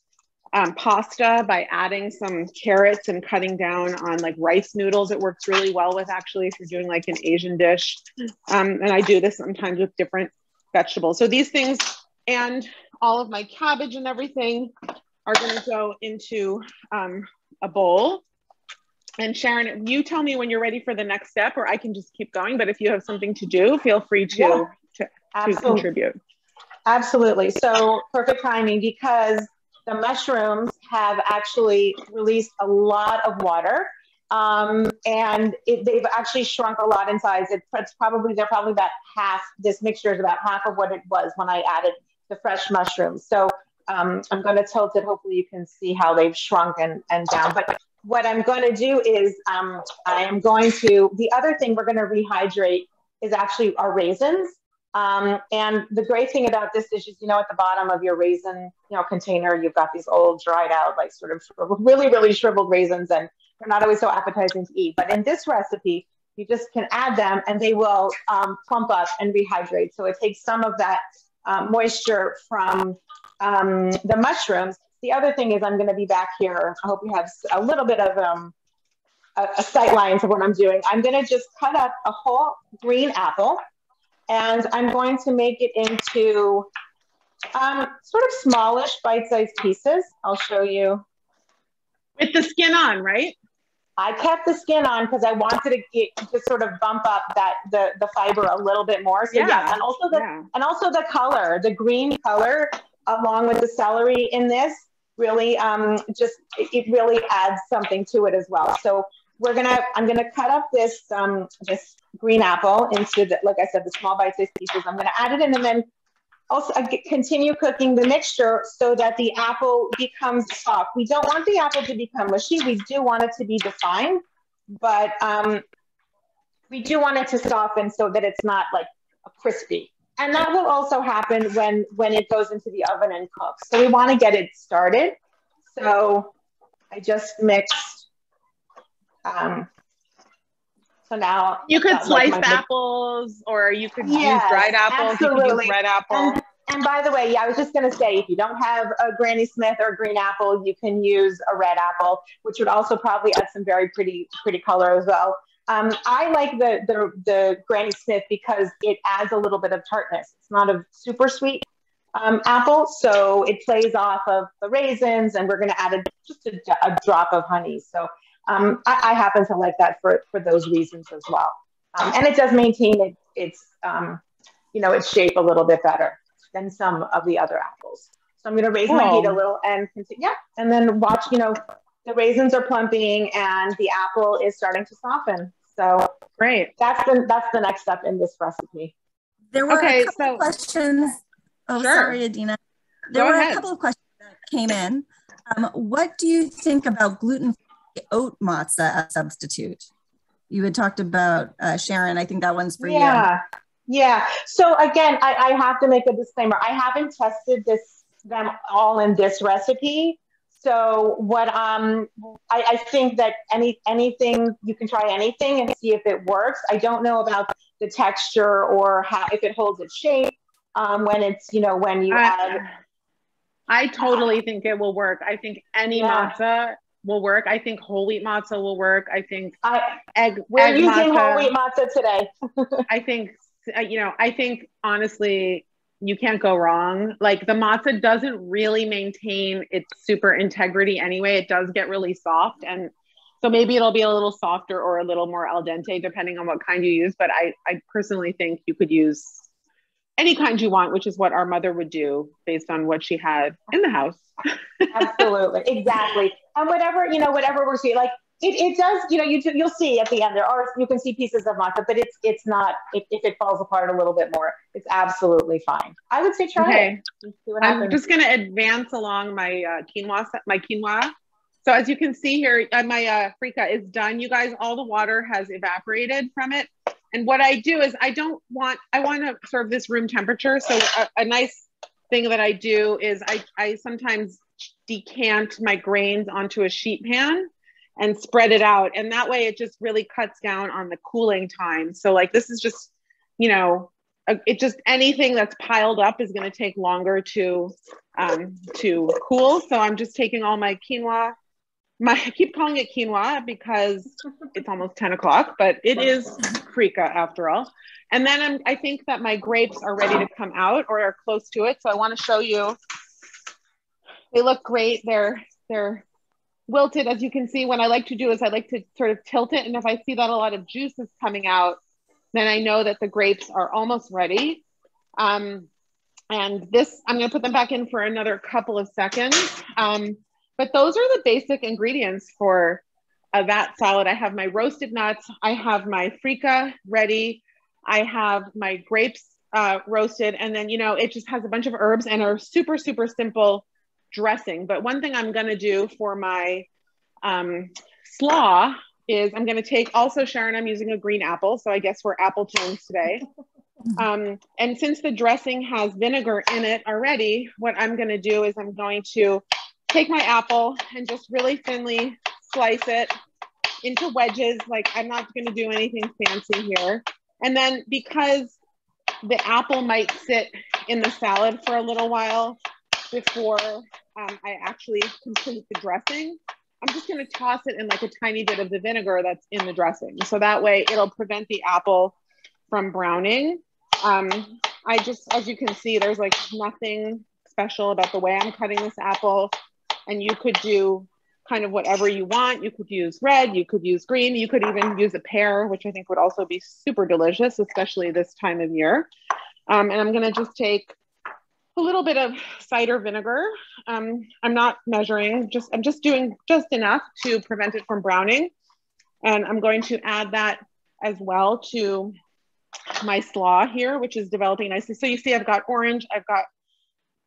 um, pasta by adding some carrots and cutting down on like rice noodles. It works really well with actually if you're doing like an Asian dish. Um, and I do this sometimes with different vegetables. So these things and all of my cabbage and everything are going to go into um, a bowl. And Sharon, you tell me when you're ready for the next step, or I can just keep going. But if you have something to do, feel free to, yeah, to, to contribute. Absolutely. So perfect timing because the mushrooms have actually released a lot of water. Um, and it, they've actually shrunk a lot in size. It, it's probably, they're probably about half, this mixture is about half of what it was when I added the fresh mushrooms. So um, I'm going to tilt it. Hopefully you can see how they've shrunk and, and down. But what I'm going to do is um, I am going to, the other thing we're going to rehydrate is actually our raisins. Um, and the great thing about this is, you know, at the bottom of your raisin, you know, container, you've got these old dried out, like sort of really, really shriveled raisins, and they're not always so appetizing to eat. But in this recipe, you just can add them and they will um, plump up and rehydrate. So it takes some of that um, moisture from um, the mushrooms. The other thing is I'm going to be back here. I hope you have a little bit of um, a, a sight lines of what I'm doing. I'm going to just cut up a whole green apple and I'm going to make it into um, sort of smallish bite-sized pieces. I'll show you. With the skin on, right? I kept the skin on because I wanted to get to sort of bump up that the the fiber a little bit more. So yeah, and also the yeah. and also the color, the green color, along with the celery in this, really um, just it really adds something to it as well. So we're gonna I'm gonna cut up this um, this green apple into the like I said the small bite-sized pieces. I'm gonna add it in and then also uh, continue cooking the mixture so that the apple becomes soft. We don't want the apple to become mushy. We do want it to be defined, but um, we do want it to soften so that it's not like crispy. And that will also happen when when it goes into the oven and cooks. So we want to get it started. So I just mixed um, so now you could slice like apples, or you could yes, use dried apples. Absolutely. You could use red apple. And, and by the way, yeah, I was just going to say, if you don't have a Granny Smith or a green apple, you can use a red apple, which would also probably add some very pretty, pretty color as well. Um, I like the, the the Granny Smith because it adds a little bit of tartness. It's not a super sweet um, apple, so it plays off of the raisins, and we're going to add a, just a, a drop of honey. So um, I, I, happen to like that for, for those reasons as well. Um, and it does maintain it, its, um, you know, its shape a little bit better than some of the other apples. So I'm going to raise my heat a little and continue, yeah, and then watch, you know, the raisins are plumping and the apple is starting to soften. So great. That's the, that's the next step in this recipe. There were okay, a couple so, of questions. Oh, sure. sorry, Adeena. There Go were ahead. a couple of questions that came in. Um, what do you think about gluten oat matzah substitute. You had talked about uh, Sharon. I think that one's for yeah. you. Yeah. Yeah. So again, I, I have to make a disclaimer. I haven't tested this them all in this recipe. So what um I, I think that any anything you can try anything and see if it works. I don't know about the texture or how if it holds its shape um, when it's you know when you I, add. I totally think it will work. I think any yeah. matzah will work. I think whole wheat matzah will work. I think I, egg. We're egg using matzah, whole wheat matzah today. [laughs] I think you know. I think honestly, you can't go wrong. Like the matzah doesn't really maintain its super integrity anyway. It does get really soft, and so maybe it'll be a little softer or a little more al dente depending on what kind you use. But I, I personally think you could use any kind you want, which is what our mother would do based on what she had in the house. [laughs] Absolutely, exactly. And whatever you know whatever we're seeing like it, it does you know you you'll see at the end there are you can see pieces of matzah but it's it's not if, if it falls apart a little bit more it's absolutely fine. I would say try okay. it. I'm just going to advance along my uh, quinoa my quinoa. So as you can see here uh, my uh, freekeh is done. You guys all the water has evaporated from it and what i do is i don't want i want to serve this room temperature so a, a nice thing that i do is i i sometimes decant my grains onto a sheet pan and spread it out. And that way it just really cuts down on the cooling time. So like this is just, you know, it just anything that's piled up is going to take longer to um, to cool. So I'm just taking all my quinoa. My I keep calling it quinoa because it's almost 10 o'clock, but it is freekeh after all. And then I'm, I think that my grapes are ready to come out or are close to it. So I want to show you. They look great. They're they're wilted, as you can see. What I like to do is I like to sort of tilt it, and if I see that a lot of juice is coming out, then I know that the grapes are almost ready. Um, and this, I'm gonna put them back in for another couple of seconds. Um, but those are the basic ingredients for a vat salad. I have my roasted nuts, I have my freekeh ready, I have my grapes uh, roasted, and then, you know, it just has a bunch of herbs and a super, super simple dressing. But one thing I'm gonna do for my um, slaw is I'm going to take also Sharon, I'm using a green apple. So I guess we're apple tones today. [laughs] Um, and since the dressing has vinegar in it already, what I'm going to do is I'm going to take my apple and just really thinly slice it into wedges. Like I'm not going to do anything fancy here. And then because the apple might sit in the salad for a little while before um, I actually complete the dressing, I'm just going to toss it in like a tiny bit of the vinegar that's in the dressing. So that way it'll prevent the apple from browning. Um, I just, as you can see, there's like nothing special about the way I'm cutting this apple. And you could do kind of whatever you want. You could use red, you could use green, you could even use a pear, which I think would also be super delicious, especially this time of year. Um, and I'm gonna just take a little bit of cider vinegar. Um, I'm not measuring, just I'm just doing just enough to prevent it from browning. And I'm going to add that as well to my slaw here, which is developing nicely. So you see I've got orange, I've got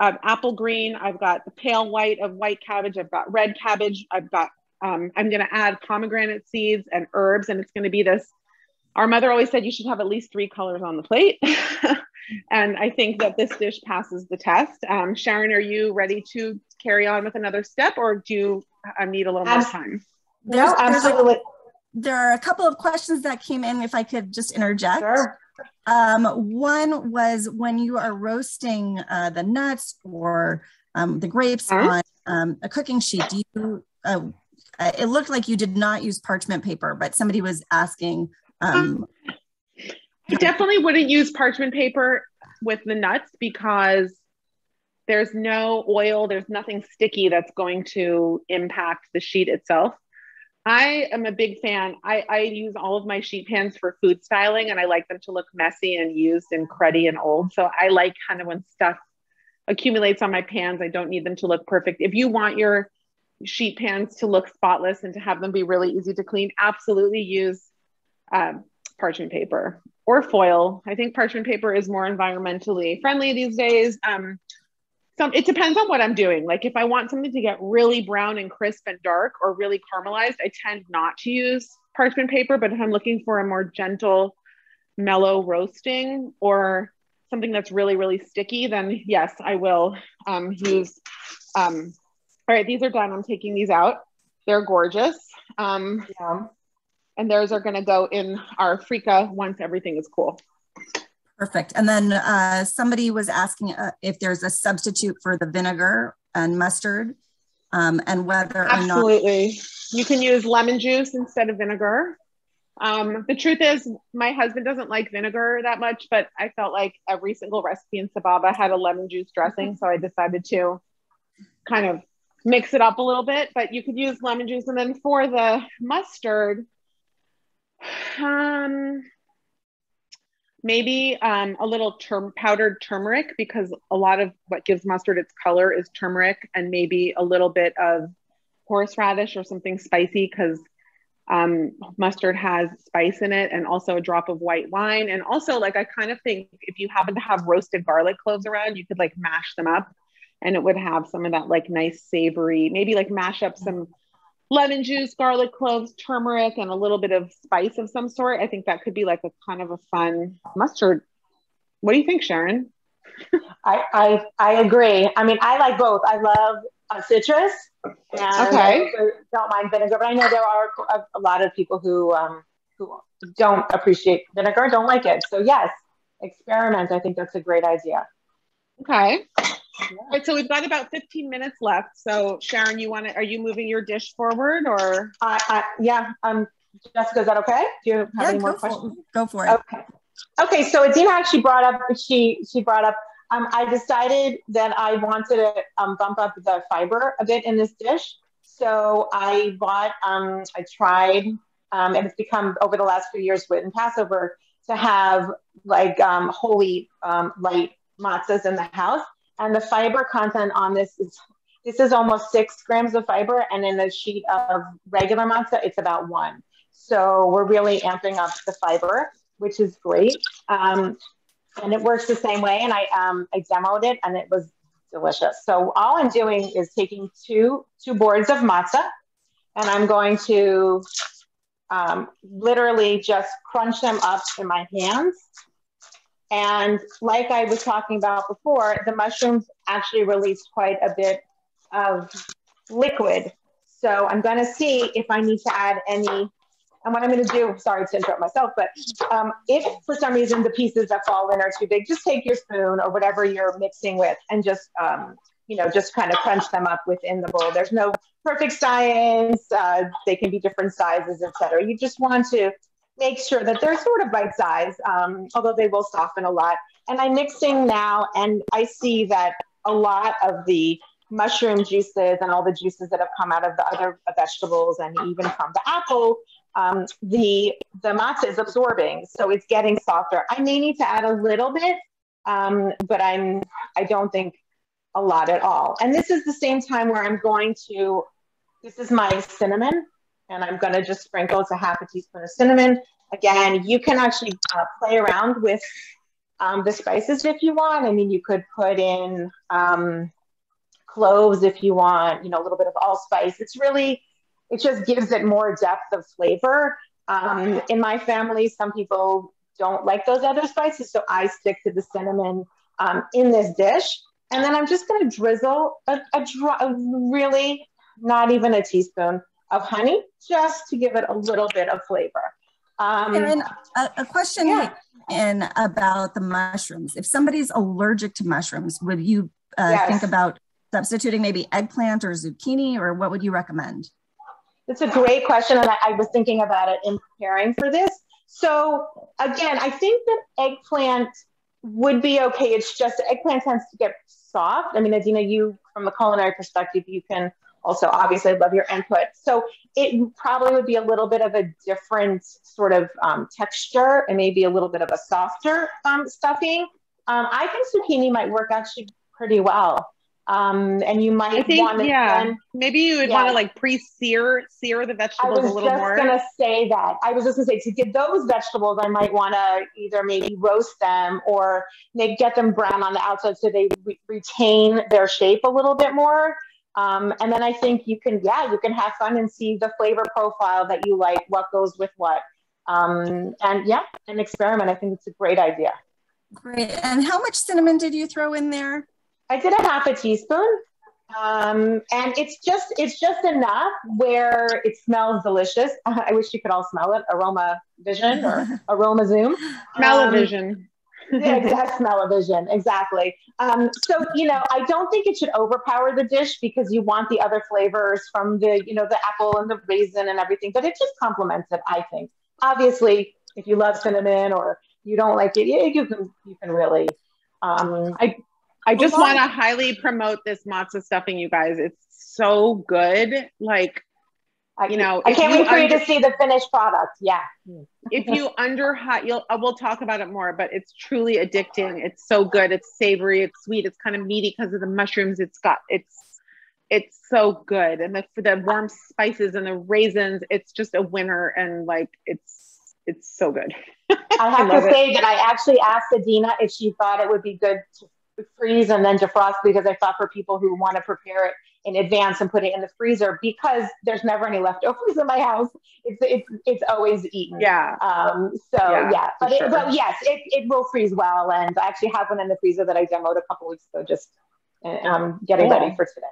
um, apple green, I've got the pale white of white cabbage, I've got red cabbage, I've got, um, I'm gonna add pomegranate seeds and herbs and it's gonna be this, our mother always said you should have at least three colors on the plate. [laughs] And I think that this dish passes the test. Um, Sharon, are you ready to carry on with another step or do you um, need a little more time? There's, no, absolutely. There are a couple of questions that came in, if I could just interject. Sure. Um, one was when you are roasting uh, the nuts or um, the grapes huh? on um, a cooking sheet, do you, uh, it looked like you did not use parchment paper, but somebody was asking um, I definitely wouldn't use parchment paper with the nuts because there's no oil, there's nothing sticky that's going to impact the sheet itself. I am a big fan. I, I, use all of my sheet pans for food styling and I like them to look messy and used and cruddy and old. So I like kind of when stuff accumulates on my pans, I don't need them to look perfect. If you want your sheet pans to look spotless and to have them be really easy to clean, absolutely use um, parchment paper or foil. I think parchment paper is more environmentally friendly these days. Um, some, it depends on what I'm doing. Like if I want something to get really brown and crisp and dark or really caramelized, I tend not to use parchment paper. But if I'm looking for a more gentle, mellow roasting or something that's really, really sticky, then yes, I will um, use. Um, all right, these are done. I'm taking these out. They're gorgeous. Um, yeah and theirs are going to go in our freekeh once everything is cool. Perfect. And then uh, somebody was asking uh, if there's a substitute for the vinegar and mustard um, and whether Absolutely. Not- you can use lemon juice instead of vinegar. Um, the truth is, my husband doesn't like vinegar that much, but I felt like every single recipe in Sababa had a lemon juice dressing. So I decided to kind of mix it up a little bit, but you could use lemon juice. And then for the mustard, um, maybe um, a little term powdered turmeric because a lot of what gives mustard its color is turmeric, and maybe a little bit of horseradish or something spicy because um, mustard has spice in it, and also a drop of white wine. And also, like I kind of think if you happen to have roasted garlic cloves around, you could like mash them up, and it would have some of that like nice savory. Maybe like mash up some lemon juice, garlic cloves, turmeric, and a little bit of spice of some sort. I think that could be like a kind of a fun mustard. What do you think, Sharon? I, I I agree. I mean, I like both. I love uh, citrus, and okay. I don't mind vinegar. But I know there are a, a lot of people who um, who don't appreciate vinegar, don't like it. So yes, experiment. I think that's a great idea. Okay. Yeah. All right, so we've got about 15 minutes left. So Sharon, you want to, are you moving your dish forward or? Uh, uh, yeah, um, Jessica, is that okay? Do you have yeah, any more for, questions? go for it. Okay. Okay, so Adeena actually brought up, she, she brought up, um, I decided that I wanted to um, bump up the fiber a bit in this dish. So I bought, um, I tried, um, and it's become over the last few years with Passover to have like um, holy um, light matzahs in the house. And the fiber content on this is this is almost six grams of fiber, and in a sheet of regular matzah, it's about one. So we're really amping up the fiber, which is great. Um, and it works the same way. And I um, I demoed it, and it was delicious. So all I'm doing is taking two two boards of matzah, and I'm going to um, literally just crunch them up in my hands. And like I was talking about before, the mushrooms actually release quite a bit of liquid. So I'm going to see if I need to add any. And what I'm going to do, sorry to interrupt myself, but um, if for some reason the pieces that fall in are too big, just take your spoon or whatever you're mixing with and just um, you know, just kind of crunch them up within the bowl. There's no perfect science. Uh, they can be different sizes, etc. You just want to make sure that they're sort of bite size, um, although they will soften a lot. And I'm mixing now, and I see that a lot of the mushroom juices and all the juices that have come out of the other vegetables and even from the apple, um, the the matzah is absorbing, so it's getting softer. I may need to add a little bit, um, but I'm I don't think a lot at all. And this is the same time where I'm going to, this is my cinnamon, and I'm to just sprinkle, it's a half a teaspoon of cinnamon. Again, you can actually uh, play around with um, the spices if you want. I mean, you could put in um, cloves if you want, you know, a little bit of allspice. It's really, it just gives it more depth of flavor. Um, in my family, some people don't like those other spices, so I stick to the cinnamon um, in this dish. And then I'm just going to drizzle a, a, a, really not even a teaspoon of honey just to give it a little bit of flavor. Um, and a, a question yeah. in about the mushrooms. If somebody's allergic to mushrooms, would you uh, yes. think about substituting maybe eggplant or zucchini, or what would you recommend? It's a great question, and I, I was thinking about it in preparing for this. So again, I think that eggplant would be okay. It's just eggplant tends to get soft. I mean, Adeena, you from a culinary perspective, you can also obviously I love your input. So it probably would be a little bit of a different sort of um, texture and maybe a little bit of a softer um, stuffing. Um, I think zucchini might work actually pretty well. Um, and you might want to yeah then, maybe you would yeah. want to like pre-sear sear the vegetables a little more. I was just gonna say that. I was just gonna say to get those vegetables, I might want to either maybe roast them or maybe get them brown on the outside so they re- retain their shape a little bit more. Um, and then I think you can yeah you can have fun and see the flavor profile that you like, what goes with what, um, and yeah, an experiment. I think it's a great idea. Great. And how much cinnamon did you throw in there? I did a half a teaspoon. Um, and it's just it's just enough where it smells delicious. [laughs] I wish you could all smell it. Aroma vision or [laughs] aroma zoom. Smell vision. [laughs] Yeah, exact smell vision. Exactly. Um, so you know, I don't think it should overpower the dish because you want the other flavors from the you know the apple and the raisin and everything, but it just complements it. I think. Obviously, if you love cinnamon or you don't like it, yeah, you can you can really. Um, I I just want to highly promote this matzo stuffing, you guys. It's so good. Like, you know, I can't wait for under- you to see the finished product. Yeah. [laughs] if you under hot, you'll uh, we'll talk about it more, but it's truly addicting. It's so good. It's savory. It's sweet. It's kind of meaty because of the mushrooms. It's got it's it's so good, and the the warm spices and the raisins. It's just a winner, and like it's it's so good. I [laughs] have I to say it. that I actually asked Adeena if she thought it would be good to freeze and then defrost because I thought for people who want to prepare it in advance and put it in the freezer because there's never any leftovers in my house. It's it's it's always eaten. Yeah. Um. So yeah, yeah. but it, but yes, it, it will freeze well, and I actually have one in the freezer that I demoed a couple weeks ago, just um getting ready for today.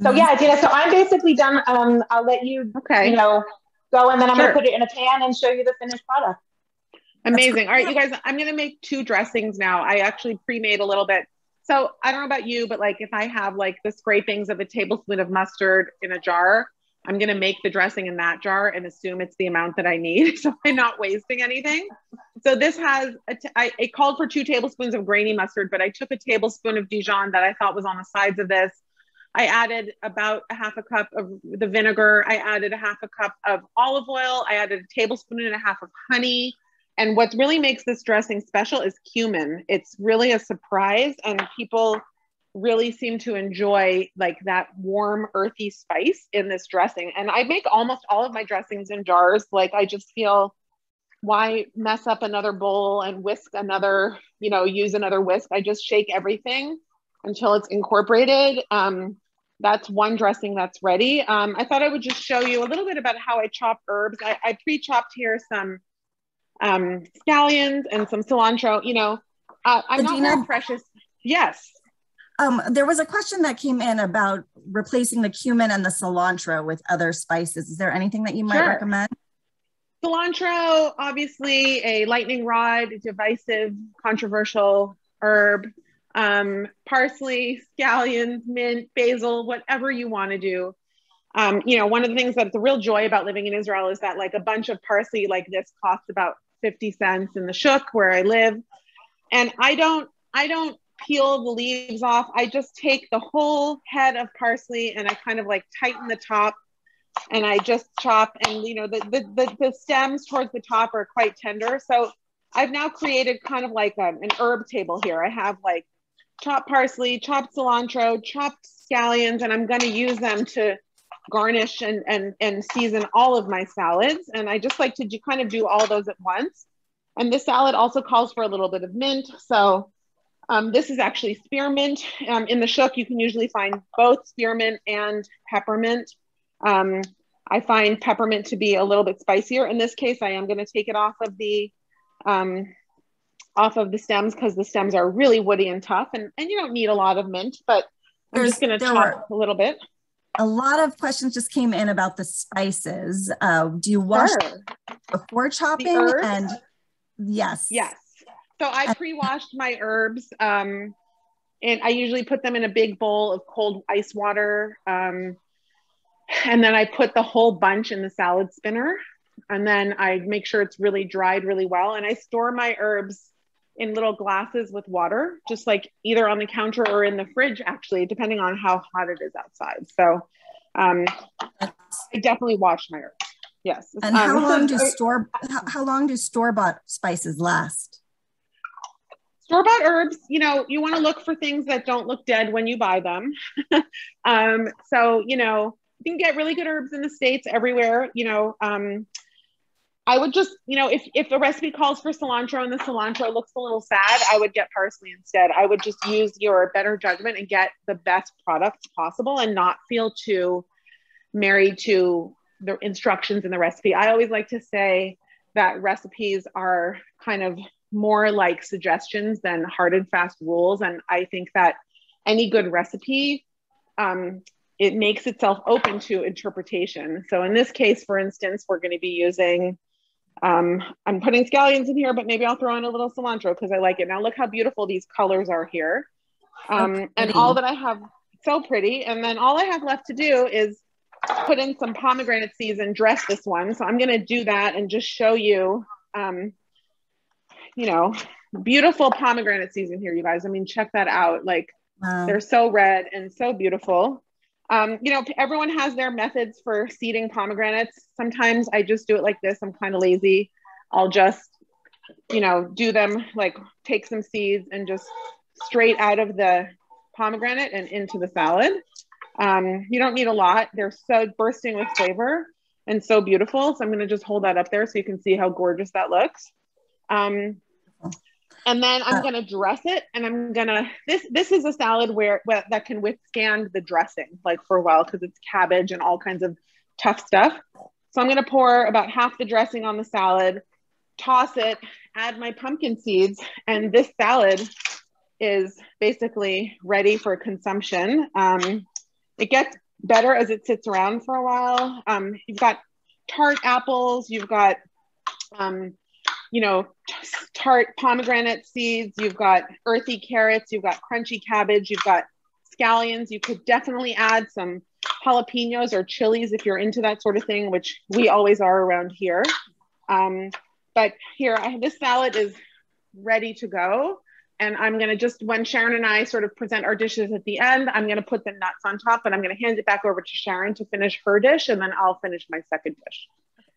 So mm-hmm. yeah, Gina. So I'm basically done. Um, I'll let you. Okay. You know, go and then I'm sure. gonna put it in a pan and show you the finished product. Amazing. All right, you guys, I'm going to make two dressings now. I actually pre-made a little bit. So I don't know about you, but like if I have like the scrapings of a tablespoon of mustard in a jar, I'm going to make the dressing in that jar and assume it's the amount that I need. [laughs] So I'm not wasting anything. So this has, a t- I, it called for two tablespoons of grainy mustard, but I took a tablespoon of Dijon that I thought was on the sides of this. I added about a half a cup of the vinegar. I added a half a cup of olive oil. I added a tablespoon and a half of honey. And what really makes this dressing special is cumin. It's really a surprise, and people really seem to enjoy like that warm, earthy spice in this dressing. And I make almost all of my dressings in jars. Like I just feel why mess up another bowl and whisk another, you know, use another whisk. I just shake everything until it's incorporated. Um, that's one dressing that's ready. Um, I thought I would just show you a little bit about how I chop herbs. I, I pre-chopped here some um, scallions and some cilantro. You know, uh, I'm Adeena, not very precious. Yes. Um, there was a question that came in about replacing the cumin and the cilantro with other spices. Is there anything that you might sure. recommend? Cilantro, obviously a lightning rod, divisive, controversial herb. Um, parsley, scallions, mint, basil, whatever you want to do. Um, you know, one of the things that's the real joy about living in Israel is that like a bunch of parsley like this costs about 50 cents in the shuk where I live. And I don't, I don't peel the leaves off. I just take the whole head of parsley and I kind of like tighten the top and I just chop and you know the, the, the, the stems towards the top are quite tender. So I've now created kind of like a, an herb table here. I have like chopped parsley, chopped cilantro, chopped scallions, and I'm going to use them to garnish and, and, and season all of my salads. And I just like to do, kind of do all those at once. And this salad also calls for a little bit of mint. So um, this is actually spearmint. Um, in the shuk, you can usually find both spearmint and peppermint. Um, I find peppermint to be a little bit spicier. In this case, I am going to take it off of the um, off of the stems because the stems are really woody and tough, and, and you don't need a lot of mint, but I'm There's, just going to chop a little bit a lot of questions just came in about the spices. Uh, do you wash sure. before chopping? And yes. Yes. So I pre-washed my herbs. Um, and I usually put them in a big bowl of cold ice water. Um, and then I put the whole bunch in the salad spinner. And then I make sure it's really dried really well. And I store my herbs in little glasses with water, just like either on the counter or in the fridge, actually, depending on how hot it is outside. So um, I definitely wash my herbs. Yes. And how um, long [laughs] do store how, how long do store bought spices last? Store bought herbs, you know, you want to look for things that don't look dead when you buy them. [laughs] um, so, you know, you can get really good herbs in the States everywhere. You know, um, I would just, you know, if, if the recipe calls for cilantro and the cilantro looks a little sad, I would get parsley instead. I would just use your better judgment and get the best products possible and not feel too married to the instructions in the recipe. I always like to say that recipes are kind of more like suggestions than hard and fast rules. And I think that any good recipe, um, it makes itself open to interpretation. So in this case, for instance, we're going to be using um, I'm putting scallions in here, but maybe I'll throw in a little cilantro because I like it. Now look how beautiful these colors are here. Um, and all that I have, so pretty. And then all I have left to do is put in some pomegranate seeds and dress this one. So I'm gonna do that and just show you, um, you know, beautiful pomegranate season here, you guys. I mean, check that out. Like wow. they're so red and so beautiful. Um, you know, everyone has their methods for seeding pomegranates. Sometimes I just do it like this. I'm kind of lazy. I'll just, you know, do them like take some seeds and just straight out of the pomegranate and into the salad. Um, you don't need a lot. They're so bursting with flavor and so beautiful. So I'm going to just hold that up there so you can see how gorgeous that looks. Um, and then I'm uh, gonna dress it, and I'm gonna this this is a salad where, where that can withstand the dressing like for a while because it's cabbage and all kinds of tough stuff. So I'm gonna pour about half the dressing on the salad, toss it, add my pumpkin seeds, and this salad is basically ready for consumption. Um, it gets better as it sits around for a while. Um, you've got tart apples, you've got um, you know, tart pomegranate seeds, you've got earthy carrots, you've got crunchy cabbage, you've got scallions. You could definitely add some jalapenos or chilies if you're into that sort of thing, which we always are around here. Um, but here, I, this salad is ready to go. And I'm gonna just, when Sharon and I sort of present our dishes at the end, I'm gonna put the nuts on top and I'm gonna hand it back over to Sharon to finish her dish and then I'll finish my second dish.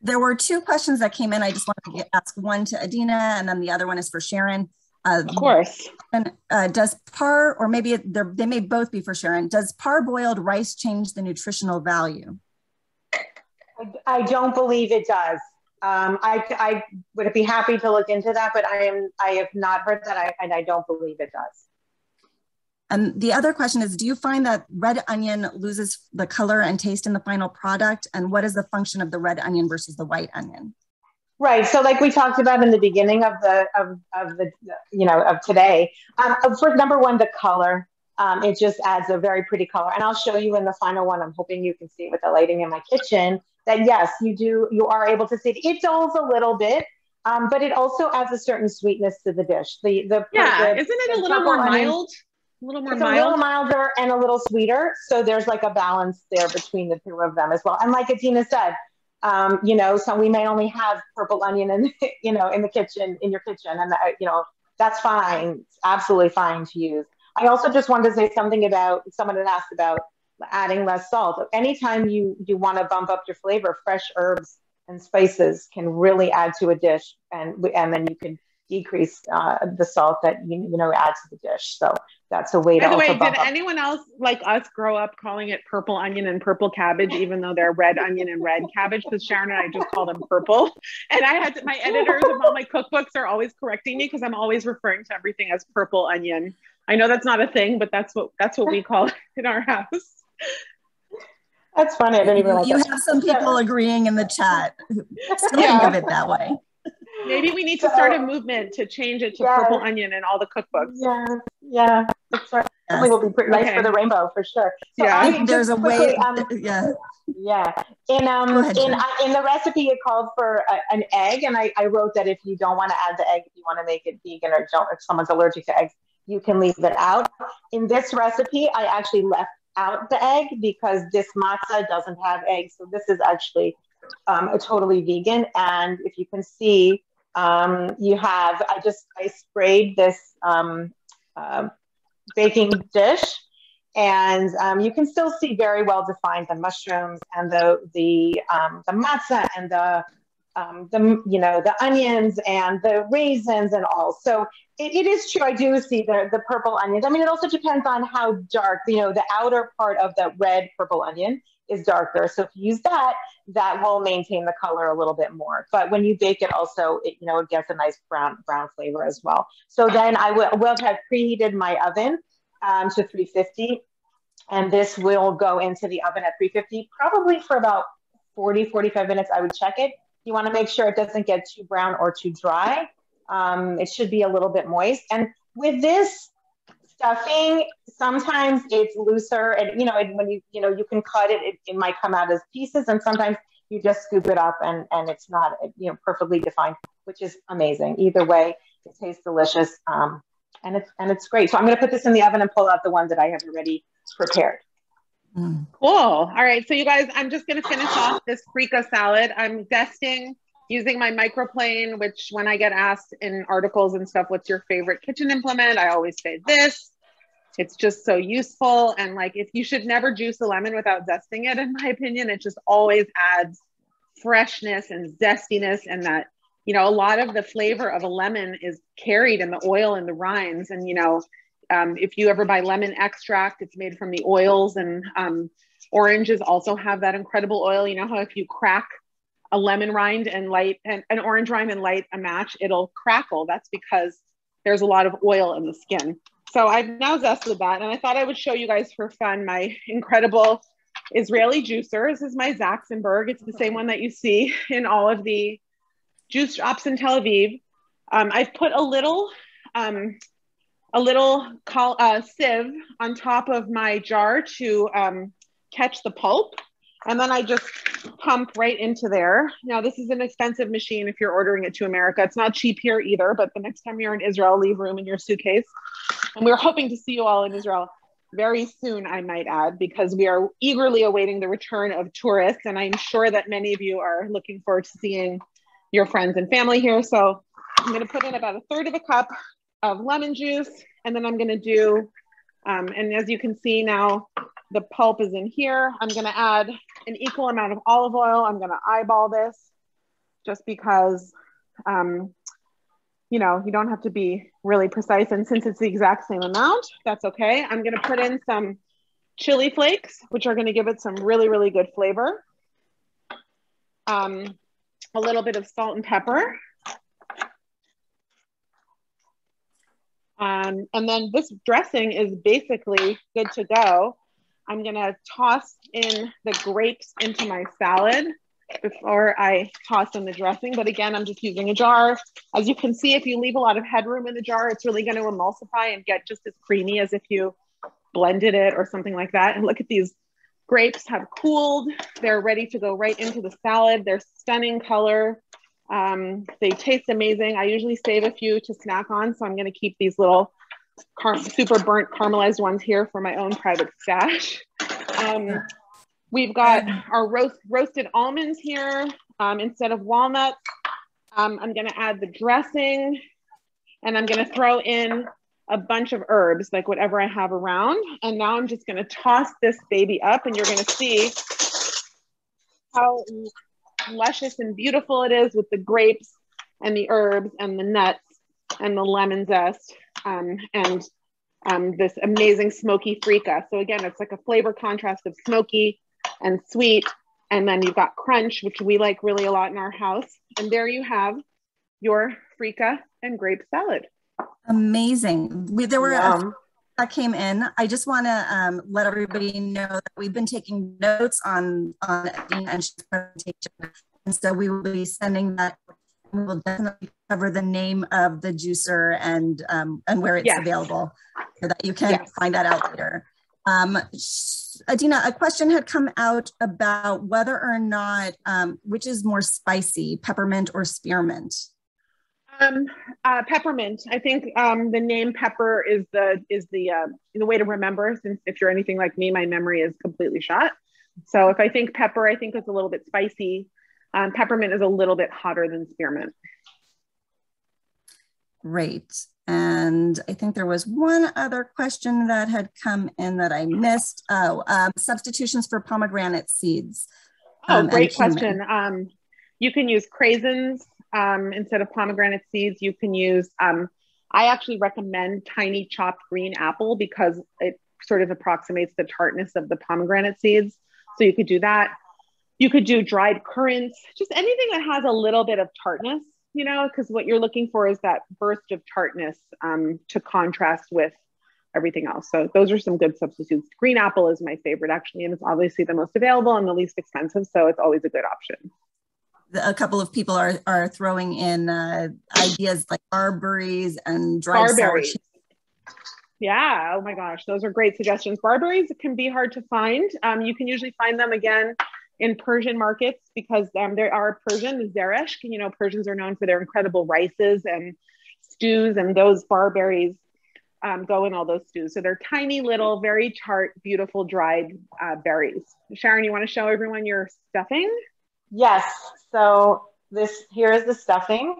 There were two questions that came in. I just wanted to ask one to Adeena and then the other one is for Sharon. Uh, of course. And uh, does par, or maybe they may both be for Sharon, does parboiled rice change the nutritional value? I, I don't believe it does. Um, I, I would be happy to look into that, but I am I have not heard that, I, and I don't believe it does. And the other question is, do you find that red onion loses the color and taste in the final product? And what is the function of the red onion versus the white onion? Right. So, like we talked about in the beginning of the of, of the you know of today, um, for number one, the color. Um, it just adds a very pretty color, and I'll show you in the final one. I'm hoping you can see with the lighting in my kitchen. That yes, you do. You are able to see it. It dulls a little bit, um, but it also adds a certain sweetness to the dish. The the yeah, the, isn't it a little more mild? A little more it's mild. a little milder and a little sweeter. So there's like a balance there between the two of them as well. And like Adeena said, um, you know, so we may only have purple onion in, [laughs] you know, in the kitchen, in your kitchen. And, that, you know, that's fine. It's absolutely fine to use. I also just wanted to say something about someone had asked about adding less salt. Anytime you, you want to bump up your flavor, fresh herbs and spices can really add to a dish. And, and then you can decrease uh, the salt that you, you know add to the dish. So that's a way By to the way, did up. anyone else like us grow up calling it purple onion and purple cabbage, even though they're red onion and red cabbage? Because Sharon and I just call them purple. [laughs] And I had to, my editors of all my cookbooks are always correcting me because I'm always referring to everything as purple onion. I know that's not a thing, but that's what that's what we call it in our house. That's funny. I don't even like You that. have some people [laughs] agreeing in the chat. Still Yeah. think of it that way. Maybe we need to start a movement to change it to Yeah. purple onion in all the cookbooks. Yeah, yeah. That's right. Yes. It will be pretty nice for the rainbow for sure. So Yeah. I- There's just a way, um, yeah. Yeah. In um ahead, in uh, in the recipe it called for a, an egg and I, I wrote that if you don't want to add the egg, if you want to make it vegan or don't if someone's allergic to eggs, you can leave it out. In this recipe, I actually left out the egg because this matzah doesn't have eggs. So this is actually um, a totally vegan. And if you can see, um, you have I just I sprayed this um, uh, baking dish and um, you can still see very well defined the mushrooms and the the um, the matzah and the um, the you know the onions and the raisins and all. So it, it is true. I do see the the purple onions. I mean, it also depends on how dark. You know, the outer part of the red purple onion is darker. So if you use that, that will maintain the color a little bit more. But when you bake it, also it, you know it gets a nice brown brown flavor as well. So then I will will have preheated my oven um, to 350. And this will go into the oven at 350, probably for about 40, 45 minutes. I would check it. You want to make sure it doesn't get too brown or too dry. Um, it should be a little bit moist. And with this stuffing, sometimes it's looser and, you know, it, when you, you know, you can cut it, it, it might come out as pieces and sometimes you just scoop it up and, and it's not, you know, perfectly defined, which is amazing. Either way, it tastes delicious. Um, and it's, and it's great. So I'm going to put this in the oven and pull out the one that I have already prepared. Mm. Cool. All right. So you guys, I'm just going to finish off this freekeh salad. I'm zesting using my microplane, which when I get asked in articles and stuff, what's your favorite kitchen implement? I always say this. It's just so useful. And like, if you should never juice a lemon without zesting it, in my opinion, it just always adds freshness and zestiness and that, you know, a lot of the flavor of a lemon is carried in the oil and the rinds. And, you know, um, if you ever buy lemon extract, it's made from the oils and um, oranges also have that incredible oil. You know how if you crack a lemon rind and light and an orange rind and light a match, it'll crackle. That's because there's a lot of oil in the skin. So I've now zested that, and I thought I would show you guys for fun my incredible Israeli juicer. This is my Zaxenberg. It's the same one that you see in all of the juice shops in Tel Aviv. Um, I've put a little um, a little col- uh, sieve on top of my jar to um, catch the pulp. And then I just pump right into there. Now, this is an expensive machine if you're ordering it to America. It's not cheap here either, but the next time you're in Israel, leave room in your suitcase. And we're hoping to see you all in Israel very soon, I might add, because we are eagerly awaiting the return of tourists. And I'm sure that many of you are looking forward to seeing your friends and family here. So I'm going to put in about a third of a cup of lemon juice, and then I'm going to do, um, and as you can see now, the pulp is in here. I'm going to add an equal amount of olive oil. I'm going to eyeball this just because, um, you know, you don't have to be really precise. And since it's the exact same amount, that's okay. I'm going to put in some chili flakes, which are going to give it some really, really good flavor. Um, a little bit of salt and pepper. Um, and then this dressing is basically good to go. I'm gonna toss in the grapes into my salad before I toss in the dressing. But again, I'm just using a jar. As you can see, if you leave a lot of headroom in the jar, it's really gonna emulsify and get just as creamy as if you blended it or something like that. And look at these grapes have cooled. They're ready to go right into the salad. They're stunning color. Um, they taste amazing. I usually save a few to snack on. So I'm gonna keep these little super burnt caramelized ones here for my own private stash. Um, we've got our roast, roasted almonds here um, instead of walnuts. Um, I'm gonna add the dressing and I'm gonna throw in a bunch of herbs, like whatever I have around. And now I'm just gonna toss this baby up and you're gonna see how luscious and beautiful it is with the grapes and the herbs and the nuts and the lemon zest um, and um, this amazing smoky freekeh. So again, it's like a flavor contrast of smoky and sweet. And then you've got crunch, which we like really a lot in our house. And there you have your freekeh and grape salad. Amazing. We, there were Yum. that came in. I just want to um, let everybody know that we've been taking notes on on Dean and presentation, and so we will be sending that we will definitely cover the name of the juicer and um, and where it's yes. available so that you can yes. find that out later. Um, Adeena, a question had come out about whether or not um, which is more spicy, peppermint or spearmint. Um, uh, peppermint. I think um, the name pepper is the is the uh, the way to remember. Since if you're anything like me, my memory is completely shot. So if I think pepper, I think it's a little bit spicy. Um, peppermint is a little bit hotter than spearmint. Great. And I think there was one other question that had come in that I missed. Oh, um, substitutions for pomegranate seeds. Oh, um, great question. Um, you can use craisins um, instead of pomegranate seeds. You can use, um, I actually recommend tiny chopped green apple because it sort of approximates the tartness of the pomegranate seeds. So you could do that. You could do dried currants, just anything that has a little bit of tartness, you know, because what you're looking for is that burst of tartness um, to contrast with everything else. So those are some good substitutes. Green apple is my favorite actually, and it's obviously the most available and the least expensive. So it's always a good option. A couple of people are, are throwing in uh, ideas like barberries and dried barberries. Yeah. Oh my gosh, those are great suggestions. Barberries can be hard to find. Um, you can usually find them again in Persian markets because um, there are Persian, Zeresh, you know, Persians are known for their incredible rices and stews, and those barberries um, go in all those stews. So they're tiny little, very tart, beautiful dried uh, berries. Sharon, you want to show everyone your stuffing? Yes. So this here is the stuffing.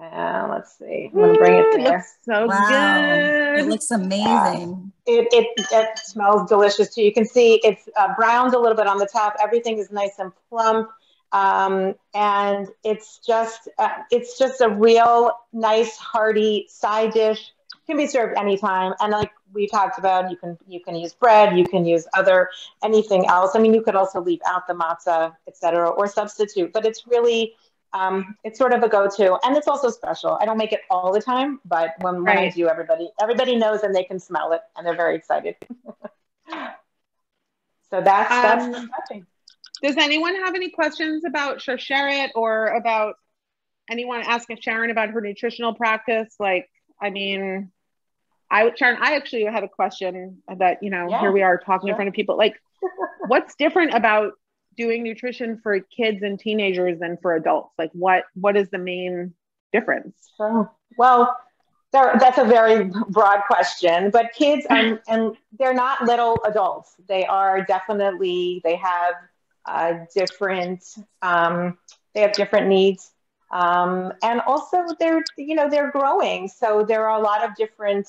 Uh, let's see. I'm gonna bring it there. It so wow. good. It looks amazing. It, it, it smells delicious too. You can see it's uh, browned a little bit on the top. Everything is nice and plump, um, and it's just uh, it's just a real nice hearty side dish. Can be served anytime, and like we talked about, you can you can use bread, you can use other anything else. I mean, you could also leave out the matzah, etc., or substitute. But it's really um, it's sort of a go-to and it's also special. I don't make it all the time but when, right. when i do everybody everybody knows and they can smell it and they're very excited. [laughs] So that's that's um, does anyone have any questions about share it or about anyone asking sharon about her nutritional practice? Like i mean i sharon i actually had a question that you know yeah, here we are talking in front of people. Like what's different about doing nutrition for kids and teenagers than for adults? Like what what is the main difference? Oh, well, that's a very broad question, but kids and, [laughs] and they're not little adults. They are definitely they have uh, different um, they have different needs, um, and also they're you know they're growing. So there are a lot of different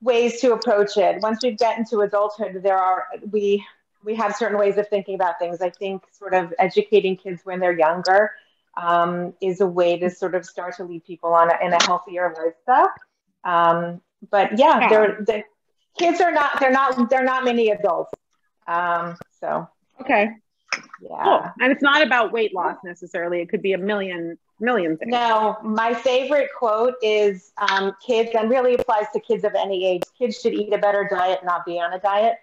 ways to approach it. Once we get into adulthood, there are we we have certain ways of thinking about things. I think sort of educating kids when they're younger um, is a way to sort of start to lead people on a, in a healthier lifestyle. Um, but yeah. They're, the kids are not they're not they're not many adults. Um, so okay, yeah, cool. and it's not about weight loss necessarily. It could be a million million things. No, my favorite quote is um, kids, and really applies to kids of any age. Kids should eat a better diet, not be on a diet,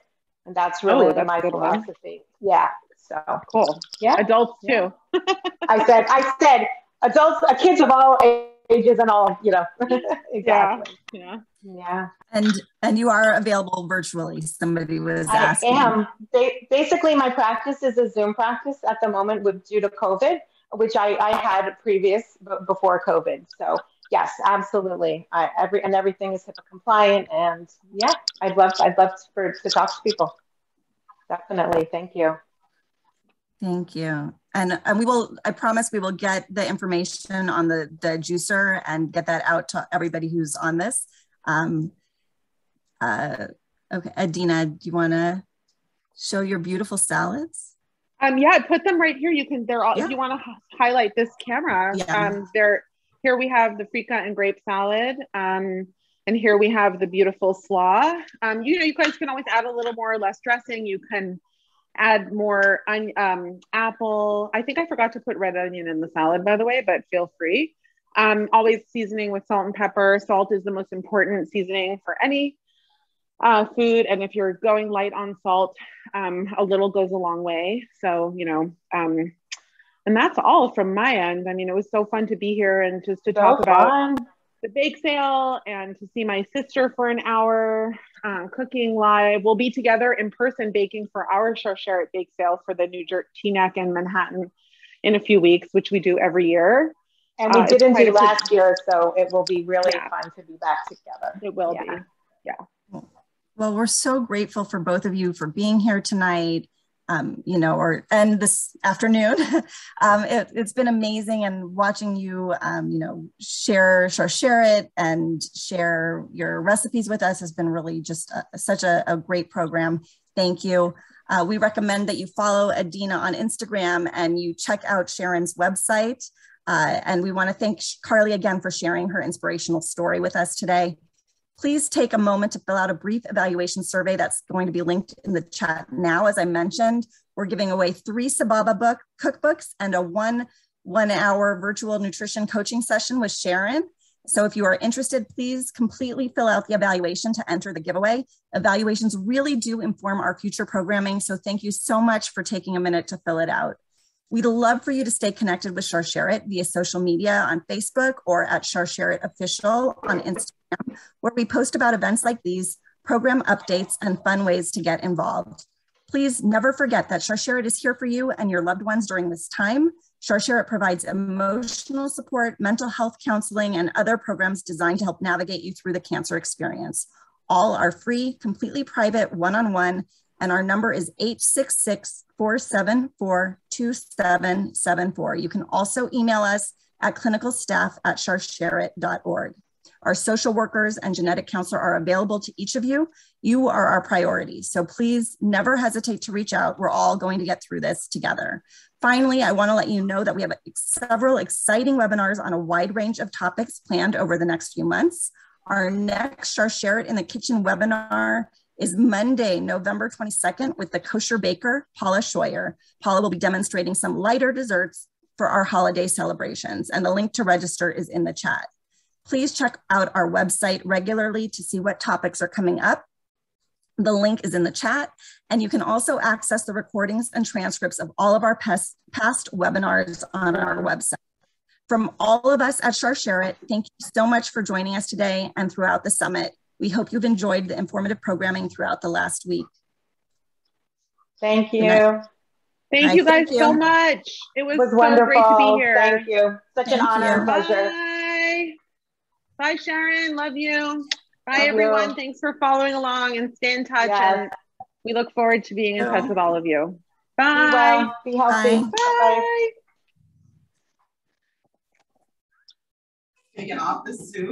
and that's really oh, that's my philosophy. Yeah. So cool. Yeah. Adults yeah. too. [laughs] I said, I said, adults, uh, kids of all ages and all, you know. [laughs] exactly. Yeah. Yeah. And and you are available virtually. Somebody was I asking. am. Ba- basically, my practice is a Zoom practice at the moment with due to COVID, which I, I had previous b- before COVID. So yes, absolutely. I, every and everything is HIPAA compliant, and yeah, I'd love I'd love for to talk to people. Definitely. Thank you. Thank you. And, and we will, I promise we will get the information on the, the juicer and get that out to everybody who's on this. Um, uh, okay, Adeena, do you want to show your beautiful salads? Um, yeah, put them right here. You can, they're all, yeah. if you want to highlight this camera, yeah. um, they're, here we have the freekeh and grape salad. Um, and here we have the beautiful slaw. Um, you know, you guys can always add a little more or less dressing. You can add more um, apple. I think I forgot to put red onion in the salad, by the way, but feel free. Um, always seasoning with salt and pepper. Salt is the most important seasoning for any uh, food. And if you're going light on salt, um, a little goes a long way. So, you know, um, and that's all from my end. I mean, it was so fun to be here and just to talk so about the bake sale and to see my sister for an hour uh, cooking live. We'll be together in person baking for our Sharsheret bake sale for the New Jersey Teaneck in Manhattan in a few weeks, which we do every year. And we uh, didn't do last year, so it will be really yeah. fun to be back together. It will yeah. be. Yeah. Well, we're so grateful for both of you for being here tonight um, you know, or and this afternoon. [laughs] um, it, has been amazing and watching you, um, you know, share, share, share it and share your recipes with us has been really just a, such a, a, great program. Thank you. Uh, we recommend that you follow Adeena on Instagram and you check out Sharon's website. Uh, and we want to thank Carly again for sharing her inspirational story with us today. Please take a moment to fill out a brief evaluation survey that's going to be linked in the chat now. As I mentioned, we're giving away three Sababa book cookbooks and a one one hour virtual nutrition coaching session with Sharon. So if you are interested, please completely fill out the evaluation to enter the giveaway. Evaluations really do inform our future programming. So thank you so much for taking a minute to fill it out. We'd love for you to stay connected with Sharsheret via social media on Facebook or at Sharsheret Official on Instagram, where we post about events like these, program updates, and fun ways to get involved. Please never forget that Sharsheret is here for you and your loved ones during this time. Sharsheret provides emotional support, mental health counseling, and other programs designed to help navigate you through the cancer experience. All are free, completely private, one-on-one, -on -one, and our number is 866 474 2774. You can also email us at clinicalstaff at sharsheret.org. Our social workers and genetic counselor are available to each of you. You are our priority. So please never hesitate to reach out. We're all going to get through this together. Finally, I want to let you know that we have several exciting webinars on a wide range of topics planned over the next few months. Our next Sharsheret in the Kitchen webinar is Monday, November 22nd with the kosher baker, Paula Shoyer. Paula will be demonstrating some lighter desserts for our holiday celebrations and the link to register is in the chat. Please check out our website regularly to see what topics are coming up. The link is in the chat and you can also access the recordings and transcripts of all of our past, past webinars on our website. From all of us at Sharsheret, thank you so much for joining us today and throughout the summit. We hope you've enjoyed the informative programming throughout the last week. Thank you. Thank Right, you guys thank you. so much. It was, It was so wonderful. great to be here. Thank you. Such Thank an honor you. and pleasure. Bye. Bye, Sharon. Love you. Bye, Love everyone. you. Thanks for following along and stay in touch. Yes. And we look forward to being in Yeah. touch with all of you. Be Bye. well. Be healthy. Bye. Bye. Bye. Taking off the suit.